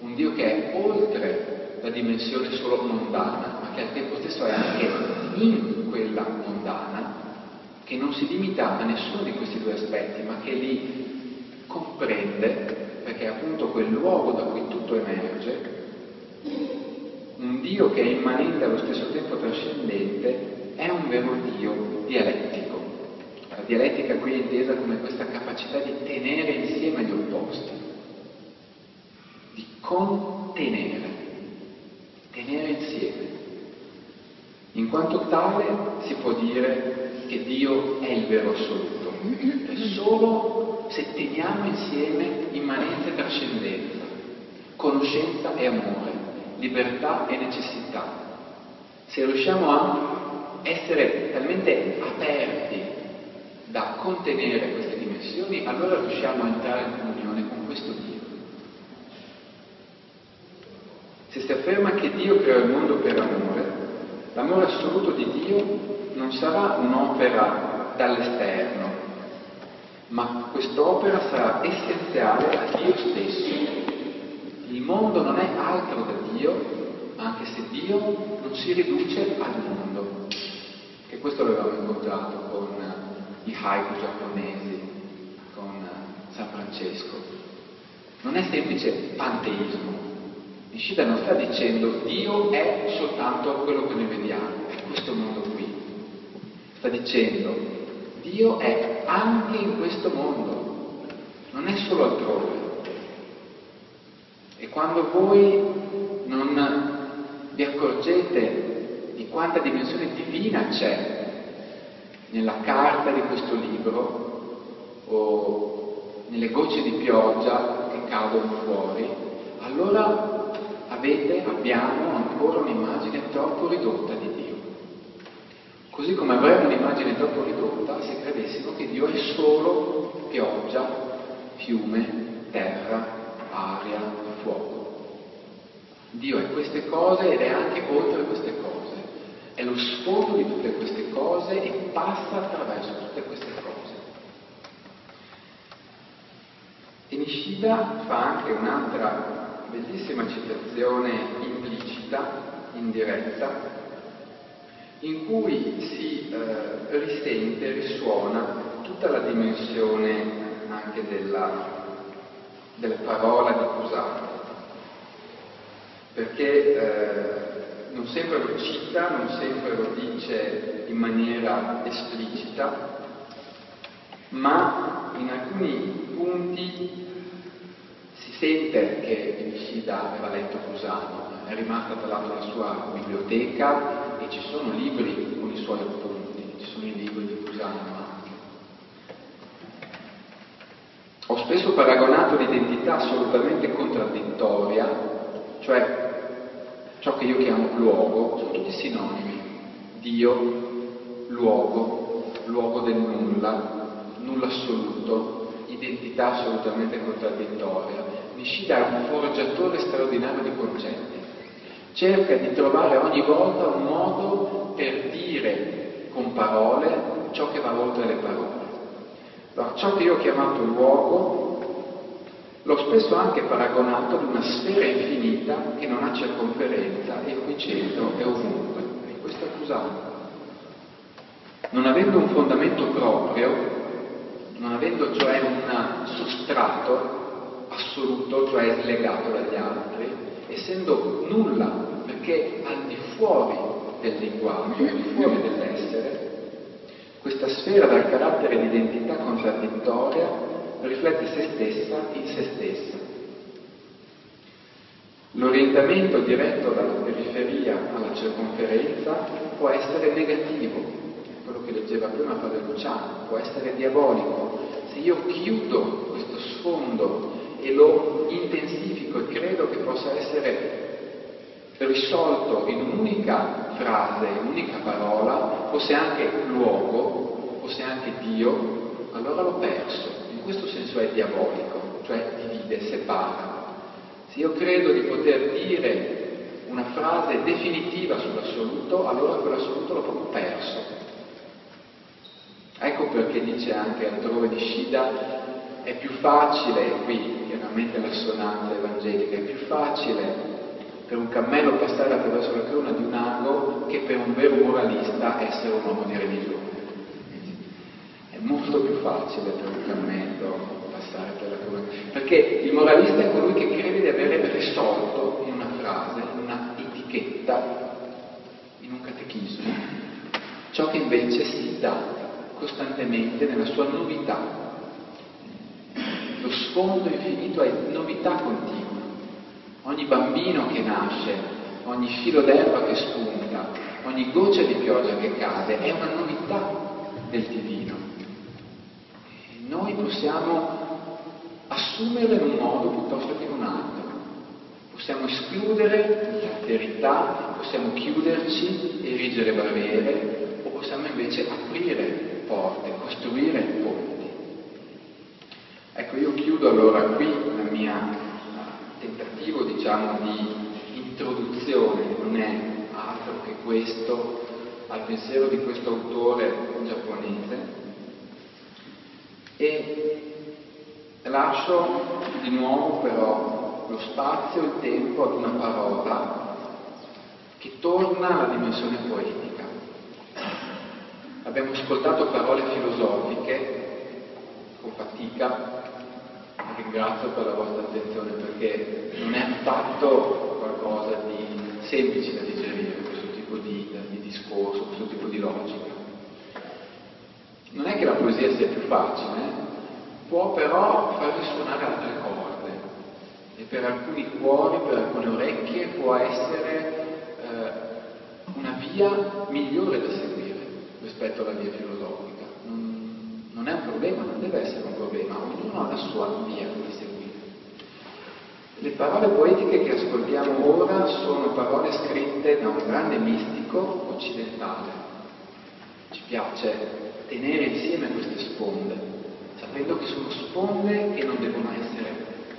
un Dio che è oltre la dimensione solo mondana, ma che al tempo stesso è anche in quella mondana, che non si limita a nessuno di questi due aspetti, ma che li comprende, perché è appunto quel luogo da cui tutto emerge, un Dio che è immanente allo stesso tempo trascendente, è un vero Dio dialettico. La dialettica qui è intesa come questa capacità di tenere insieme gli opposti, di contenere, tenere insieme. In quanto tale si può dire che Dio è il vero assoluto, solo se teniamo insieme immanenza e trascendenza, conoscenza e amore, libertà e necessità. Se riusciamo a essere talmente aperti da contenere queste dimensioni, allora riusciamo a entrare in comunione con questo Dio. Se si afferma che Dio crea il mondo per amore, L'amore assoluto di Dio non sarà un'opera dall'esterno, ma quest'opera sarà essenziale a Dio stesso. Il mondo non è altro da Dio, anche se Dio non si riduce al mondo. E questo l'avevamo incontrato con i haiku giapponesi, con San Francesco. Non è semplice panteismo, Nishida non sta dicendo Dio è soltanto quello che noi vediamo, è questo mondo qui. Sta dicendo Dio è anche in questo mondo, non è solo altrove. E quando voi non vi accorgete di quanta dimensione divina c'è nella carta di questo libro o nelle gocce di pioggia che cadono fuori, allora avete, abbiamo ancora un'immagine troppo ridotta di Dio. Così come avremmo un'immagine troppo ridotta se credessimo che Dio è solo pioggia, fiume, terra, aria, fuoco. Dio è queste cose ed è anche oltre queste cose. È lo sfondo di tutte queste cose e passa attraverso tutte queste cose. E Nishida fa anche un'altra bellissima citazione implicita, indiretta, in cui si eh, risente, risuona tutta la dimensione anche della, della parola di Cusano, perché eh, non sempre lo cita, non sempre lo dice in maniera esplicita, ma in alcuni punti sente che Nishida aveva letto Cusano, è rimasta tra l'altro la sua biblioteca e ci sono libri con i suoi appunti, ci sono i libri di Cusano anche. Ho spesso paragonato l'identità assolutamente contraddittoria, cioè ciò che io chiamo luogo, sono tutti sinonimi, Dio, luogo, luogo del nulla, nulla assoluto, identità assolutamente contraddittoria, Nishida è un forgiatore straordinario di concetti. Cerca di trovare ogni volta un modo per dire con parole ciò che va oltre le parole. Allora, ciò che io ho chiamato luogo l'ho spesso anche paragonato ad una sfera infinita che non ha circonferenza e il cui centro è ovunque. E questo è accusato. Non avendo un fondamento proprio, non avendo cioè un sostrato, assoluto, cioè slegato dagli altri, essendo nulla, perché al di fuori del linguaggio, al di fuori dell'essere, questa sfera dal carattere di identità contraddittoria riflette se stessa in se stessa. L'orientamento diretto dalla periferia alla circonferenza può essere negativo, quello che leggeva prima Padre Luciano, può essere diabolico. Se io chiudo questo sfondo e lo intensifico e credo che possa essere risolto in un'unica frase, in un'unica parola, fosse anche luogo, fosse anche Dio, allora l'ho perso. In questo senso è diabolico, cioè divide, separa. Se io credo di poter dire una frase definitiva sull'assoluto, allora quell'assoluto l'ho proprio perso. Ecco perché dice anche altrove di Shida, è più facile qui chiaramente l'assonanza evangelica, è più facile per un cammello passare attraverso la cruna di un ago che per un vero moralista essere un uomo di religione. È molto più facile per un cammello passare per la croce. Perché il moralista è colui che crede di avere risolto in una frase, in una etichetta, in un catechismo, ciò che invece si dà costantemente nella sua novità. Lo sfondo infinito è novità continua. Ogni bambino che nasce, ogni filo d'erba che spunta, ogni goccia di pioggia che cade è una novità del divino. E noi possiamo assumerla in un modo piuttosto che in un altro. Possiamo escludere l'alterità, possiamo chiuderci, erigere barriere, o possiamo invece aprire porte, costruire ponti. Ecco, io chiudo allora qui la mia tentativo, diciamo, di introduzione, non è altro che questo, al pensiero di questo autore giapponese. E lascio di nuovo però lo spazio e il tempo ad una parola che torna alla dimensione poetica. Abbiamo ascoltato parole filosofiche con fatica, ringrazio per la vostra attenzione perché non è affatto qualcosa di semplice da digerire questo tipo di, di discorso, questo tipo di logica. Non è che la poesia sia più facile, può però far risuonare altre corde e per alcuni cuori, per alcune orecchie può essere eh, una via migliore da seguire rispetto alla via filosofica. Non, è un problema, non deve essere un problema, ognuno ha la sua via da seguire. Le parole poetiche che ascoltiamo ora sono parole scritte da un grande mistico occidentale. Ci piace tenere insieme queste sponde sapendo che sono sponde che non devono essere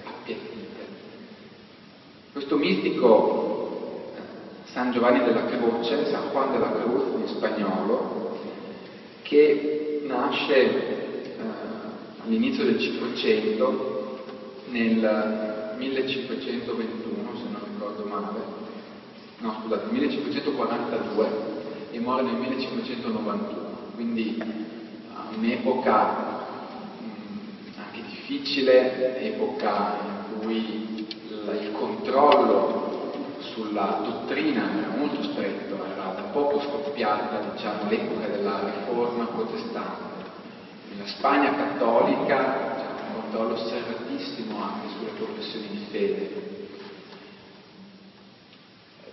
appiattite. Questo mistico eh, San Giovanni della Croce, San Juan de la Cruz in spagnolo, che nasce eh, all'inizio del Cinquecento, nel 1521, se non ricordo male, no scusate, 1542 e muore nel 1591, quindi un'epoca difficile epoca in cui il controllo sulla dottrina era molto stretto, era da poco scoppiata diciamo, l'epoca della riforma protestante. Nella Spagna cattolica c'è un controllo serratissimo anche sulle professioni di fede.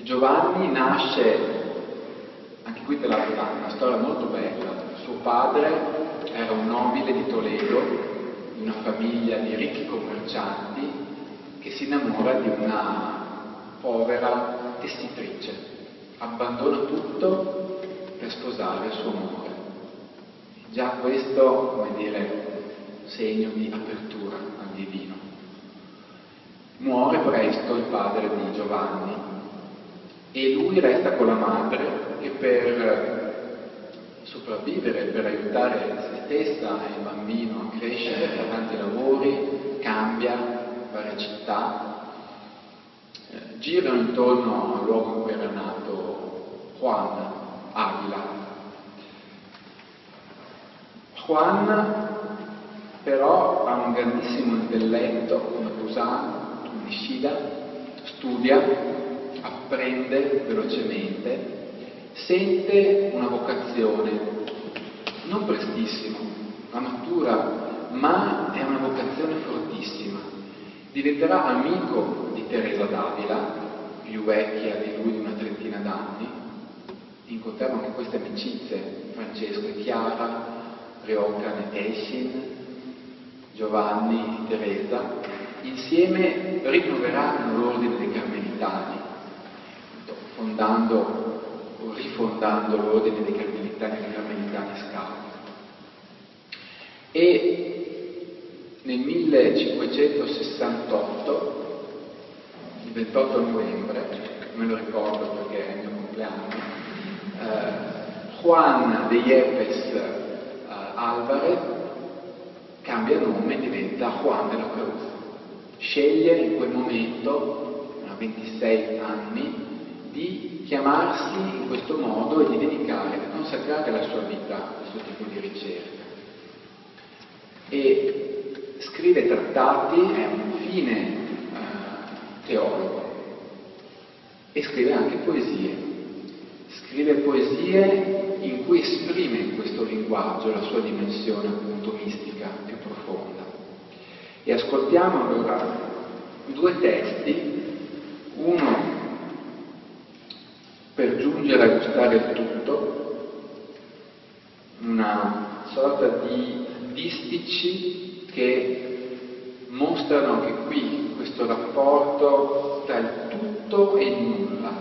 Giovanni nasce, anche qui te la una storia molto bella, suo padre era un nobile di Toledo di una famiglia di ricchi commercianti che si innamora di una povera tessitrice, abbandona tutto per sposare il suo amore. Già questo, come dire, segno di apertura al divino. Muore presto il padre di Giovanni e lui resta con la madre che per sopravvivere, per aiutare se stessa e il bambino a crescere, fa tanti lavori, cambia varie città, girano intorno al luogo in cui era nato Juan, Avila. Juan però ha un grandissimo intelletto, come Busan, come Shida, studia, apprende velocemente sente una vocazione, non prestissimo, ma matura, ma è una vocazione fortissima. Diventerà amico di Teresa d'Avila, più vecchia di lui di una trentina d'anni. Incontriamo anche queste amicizie, Francesco e Chiara, Riocan e Essin, Giovanni e Teresa, insieme rinnoveranno l'ordine dei Carmelitani, fondando rifondando l'ordine dei carmelitani e dei carmelitani scout. E nel 1568, il 28 novembre, me lo ricordo perché è il mio compleanno, eh, Juan de Yepes eh, Alvarez cambia nome e diventa Juan de la Cruz. Sceglie in quel momento, a 26 anni, di chiamarsi in questo modo e di dedicare, di consacrare la sua vita a questo tipo di ricerca. E scrive trattati, è un fine eh, teologo e scrive anche poesie. Scrive poesie in cui esprime questo linguaggio la sua dimensione appunto mistica più profonda. E ascoltiamo allora due testi, uno per giungere a gustare il tutto, una sorta di distici che mostrano anche qui questo rapporto tra il tutto e il nulla.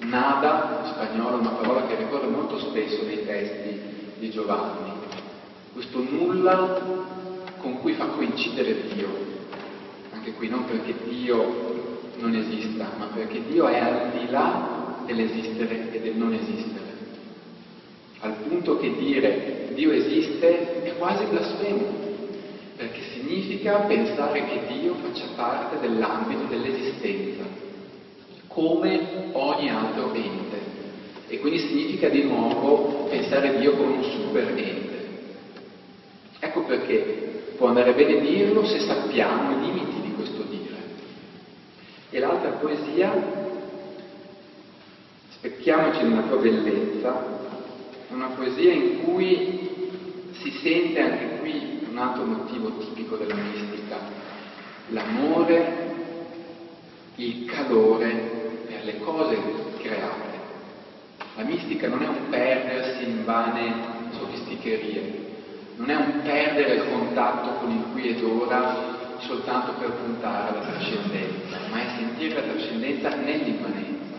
Nada, in spagnolo, è una parola che ricorre molto spesso nei testi di Giovanni. Questo nulla con cui fa coincidere Dio. Anche qui non perché Dio non esista, ma perché Dio è al di là dell'esistere e del non esistere. Al punto che dire Dio esiste è quasi blasfemo, perché significa pensare che Dio faccia parte dell'ambito dell'esistenza, come ogni altro ente. E quindi significa di nuovo pensare Dio come un super ente. Ecco perché può andare bene dirlo se sappiamo i limiti di questo dire. E l'altra poesia, specchiamoci nella tua bellezza, una poesia in cui si sente anche un altro motivo tipico della mistica, l'amore, il calore per le cose create. La mistica non è un perdersi in vane sofisticherie, non è un perdere il contatto con il qui ed ora soltanto per puntare alla trascendenza, ma è sentire la trascendenza nell'immanenza,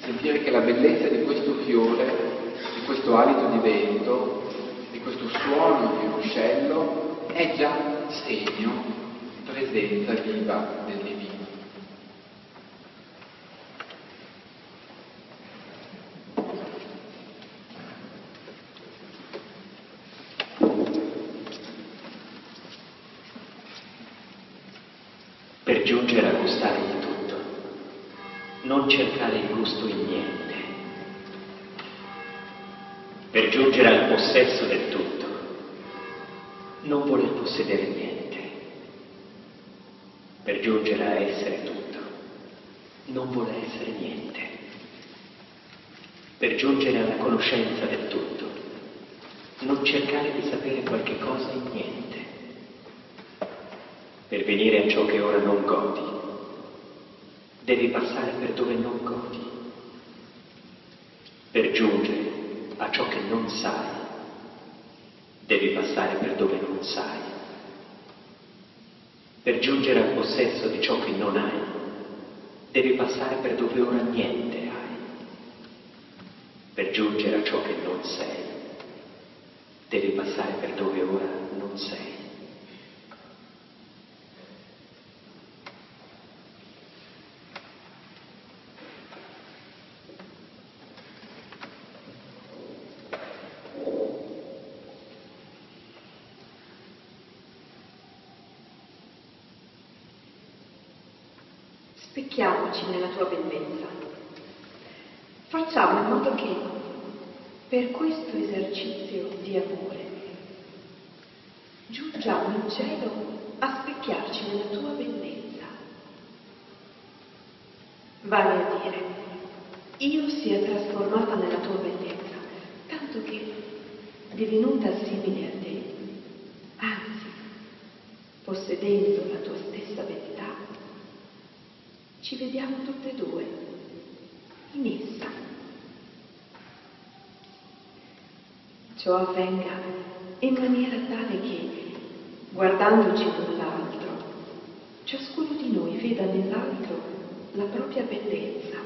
sentire che la bellezza di questo fiore questo alito di vento, di questo suono di ruscello, è già segno, presenza viva del divino. Per giungere a gustare il tutto, non cercare il gusto in niente per giungere al possesso del tutto, non voler possedere niente, per giungere a essere tutto, non voler essere niente, per giungere alla conoscenza del tutto, non cercare di sapere qualche cosa in niente, per venire a ciò che ora non godi, devi passare per dove non godi, per giungere non sai, devi passare per dove non sai. Per giungere al possesso di ciò che non hai, devi passare per dove ora niente hai. Per giungere a ciò che non sei, devi passare per dove ora non sei. Specchiamoci nella tua bellezza. Facciamo in modo che per questo esercizio di amore giungiamo in cielo a specchiarci nella tua bellezza. Vale a dire, io sia trasformata nella tua bellezza, tanto che, divenuta simile a te, anzi, possedendo la tua stessa bellezza, ci vediamo tutte e due in essa. Ciò avvenga in maniera tale che, guardandoci l'un l'altro, ciascuno di noi veda nell'altro la propria bellezza,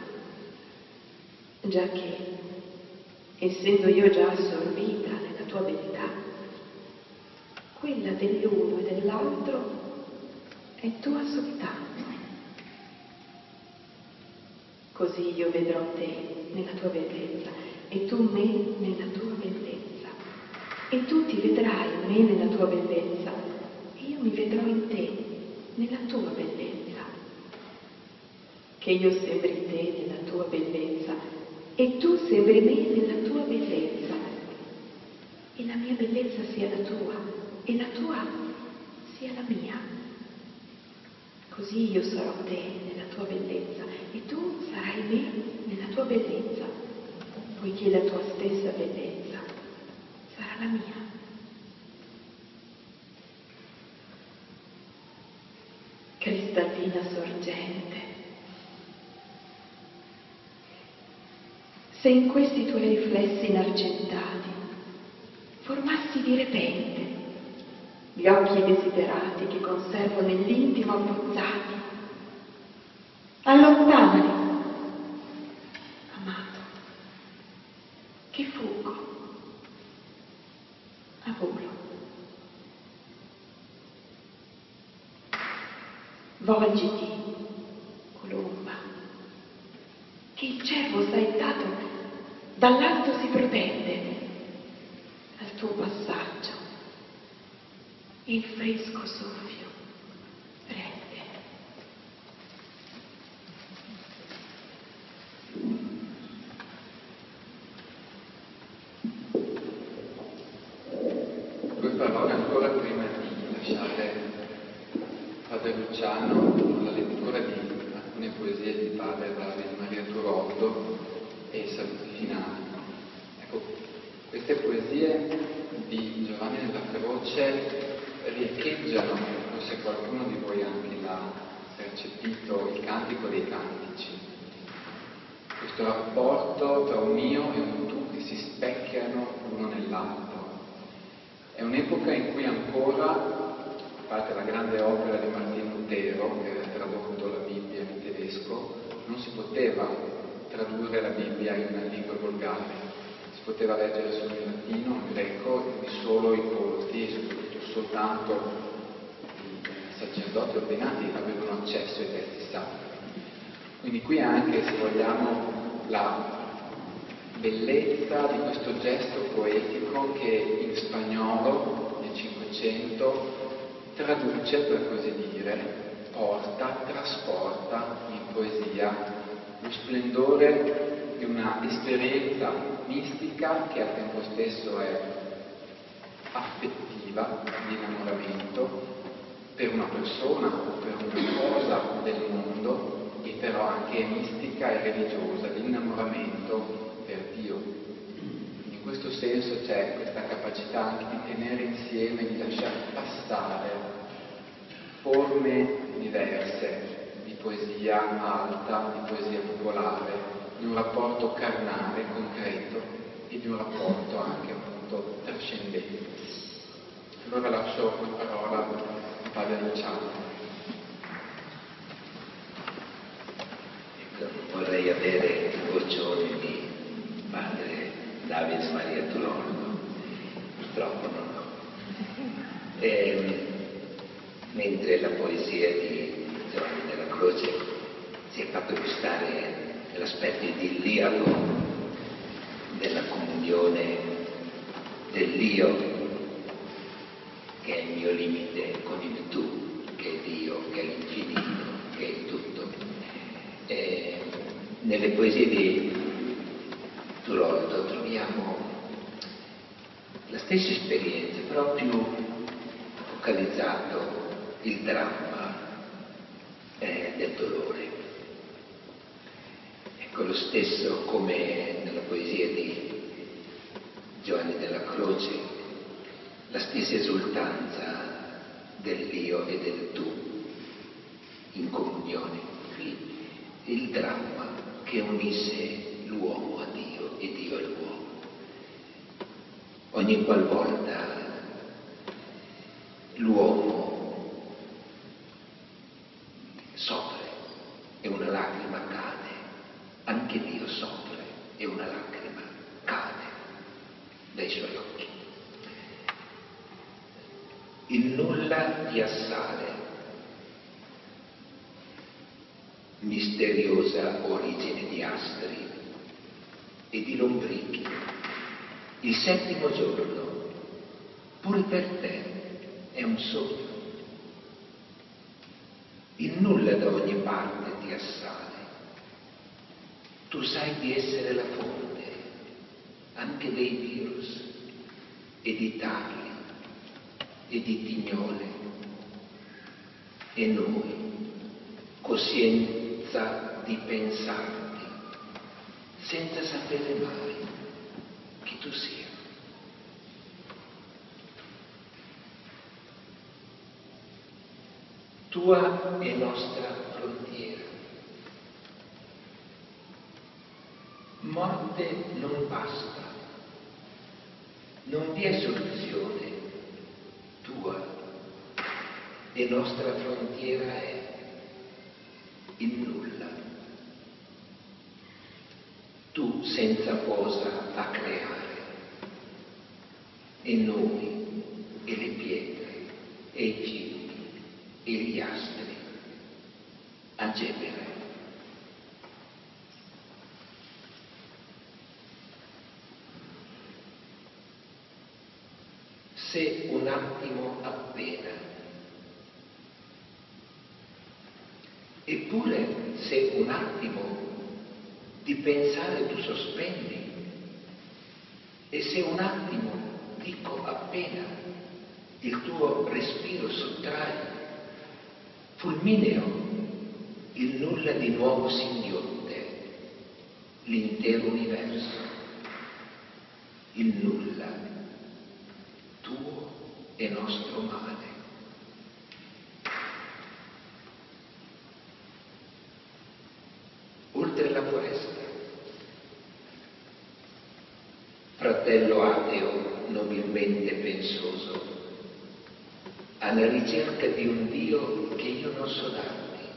già che, essendo io già assorbita nella tua verità, quella dell'uno e dell'altro è tua soltanto. Così io vedrò te nella tua bellezza e tu me nella tua bellezza. E tu ti vedrai me nella tua bellezza e io mi vedrò in te nella tua bellezza. Che io sembri te nella tua bellezza e tu sembri me nella tua bellezza. E la mia bellezza sia la tua e la tua sia la mia. Così io sarò te tua bellezza e tu sarai me nella tua bellezza, poiché la tua stessa bellezza sarà la mia. Cristallina sorgente. Se in questi tuoi riflessi inargentati formassi di repente gli occhi desiderati che conservo nell'intimo abbozzati, allontanali, amato, che fuggo a volo. Volgiti, colomba, che il cervo saettato dall'alto si protende al tuo passaggio e il fresco soffio rende. Due parole ancora prima di lasciare Padre Luciano la lettura di alcune poesie di Padre Davide Maria Turotto e i saluti finali. Ecco, queste poesie di Giovanni della Croce riecheggiano, forse qualcuno di voi anche l'ha percepito, il cantico dei cantici. Questo rapporto tra un io e un tu che si specchiano l'uno nell'altro. È un'epoca in cui ancora, a parte la grande opera di Martin Lutero, che aveva tradotto la Bibbia in tedesco, non si poteva tradurre la Bibbia in lingua volgare, si poteva leggere solo in latino, in greco, e solo i colti, e soprattutto soltanto i sacerdoti ordinati avevano accesso ai testi sacri. Quindi qui anche, se vogliamo, la bellezza di questo gesto poetico che in spagnolo nel Cinquecento traduce, per così dire, porta, trasporta in poesia lo splendore di una esperienza mistica che stesso è affettiva, di innamoramento per una persona o per una cosa del mondo e però anche mistica e religiosa, di innamoramento per Dio. In questo senso c'è questa capacità anche di tenere insieme, di lasciare passare forme diverse di poesia alta, di poesia popolare, di un rapporto carnale, concreto e di un rapporto anche appunto trascendente. Allora lascio la parola a Padre Luciano. Ecco, vorrei avere il vocione di padre David Maria Turollo, purtroppo non ho. E, mentre la poesia di Giovanni della Croce si è fatto gustare l'aspetto idilliaco della comunione dell'io, che è il mio limite con il tu, che è Dio, che è l'infinito, che è il tutto. E nelle poesie di Turoldo troviamo la stessa esperienza, però più focalizzato il dramma eh, del dolore. Ecco lo stesso come nella poesia di Giovanni della Croce, la stessa esultanza dell'io e del tu in comunione. Il dramma che unisse l'uomo a Dio e Dio all'uomo. Ogni qualvolta l'uomo soffre e una lacrima cade, anche Dio soffre e una lacrima cade dai suoi occhi. Il nulla ti assale, misteriosa origine di astri e di lombrichi. Il settimo giorno, pure per te, è un sogno. Il nulla da ogni parte ti assale. Tu sai di essere la fonte anche dei virus e di tarli e di tignole e noi, coscienza di pensarti, senza sapere mai chi tu sia. Tua e nostra frontiera. Morte non basta, non vi è soluzione tua e nostra frontiera è il nulla. Tu senza cosa a creare e noi e le pietre e i fiumi e gli astri a gemere. Se un attimo appena Eppure se un attimo di pensare tu sospendi e se un attimo, dico appena, il tuo respiro sottrai, fulmineo, il nulla di nuovo si inghiotte, l'intero universo, il nulla, tuo e nostro male. oltre la foresta. Fratello ateo, nobilmente pensoso, alla ricerca di un Dio che io non so darti.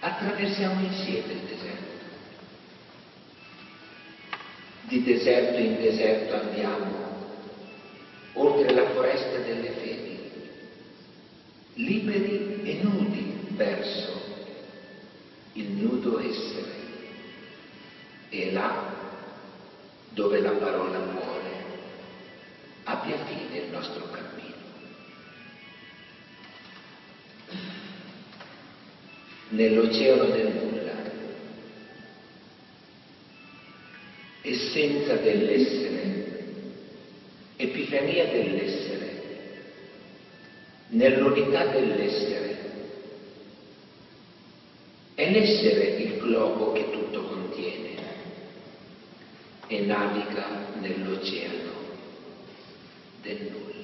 Attraversiamo insieme il deserto. Di deserto in deserto andiamo, oltre la foresta delle fedi, liberi e nudi verso il nudo essere. Nell'oceano del nulla, essenza dell'essere, epifania dell'essere, nell'unità dell'essere, è l'essere il globo che tutto contiene e naviga nell'oceano del nulla.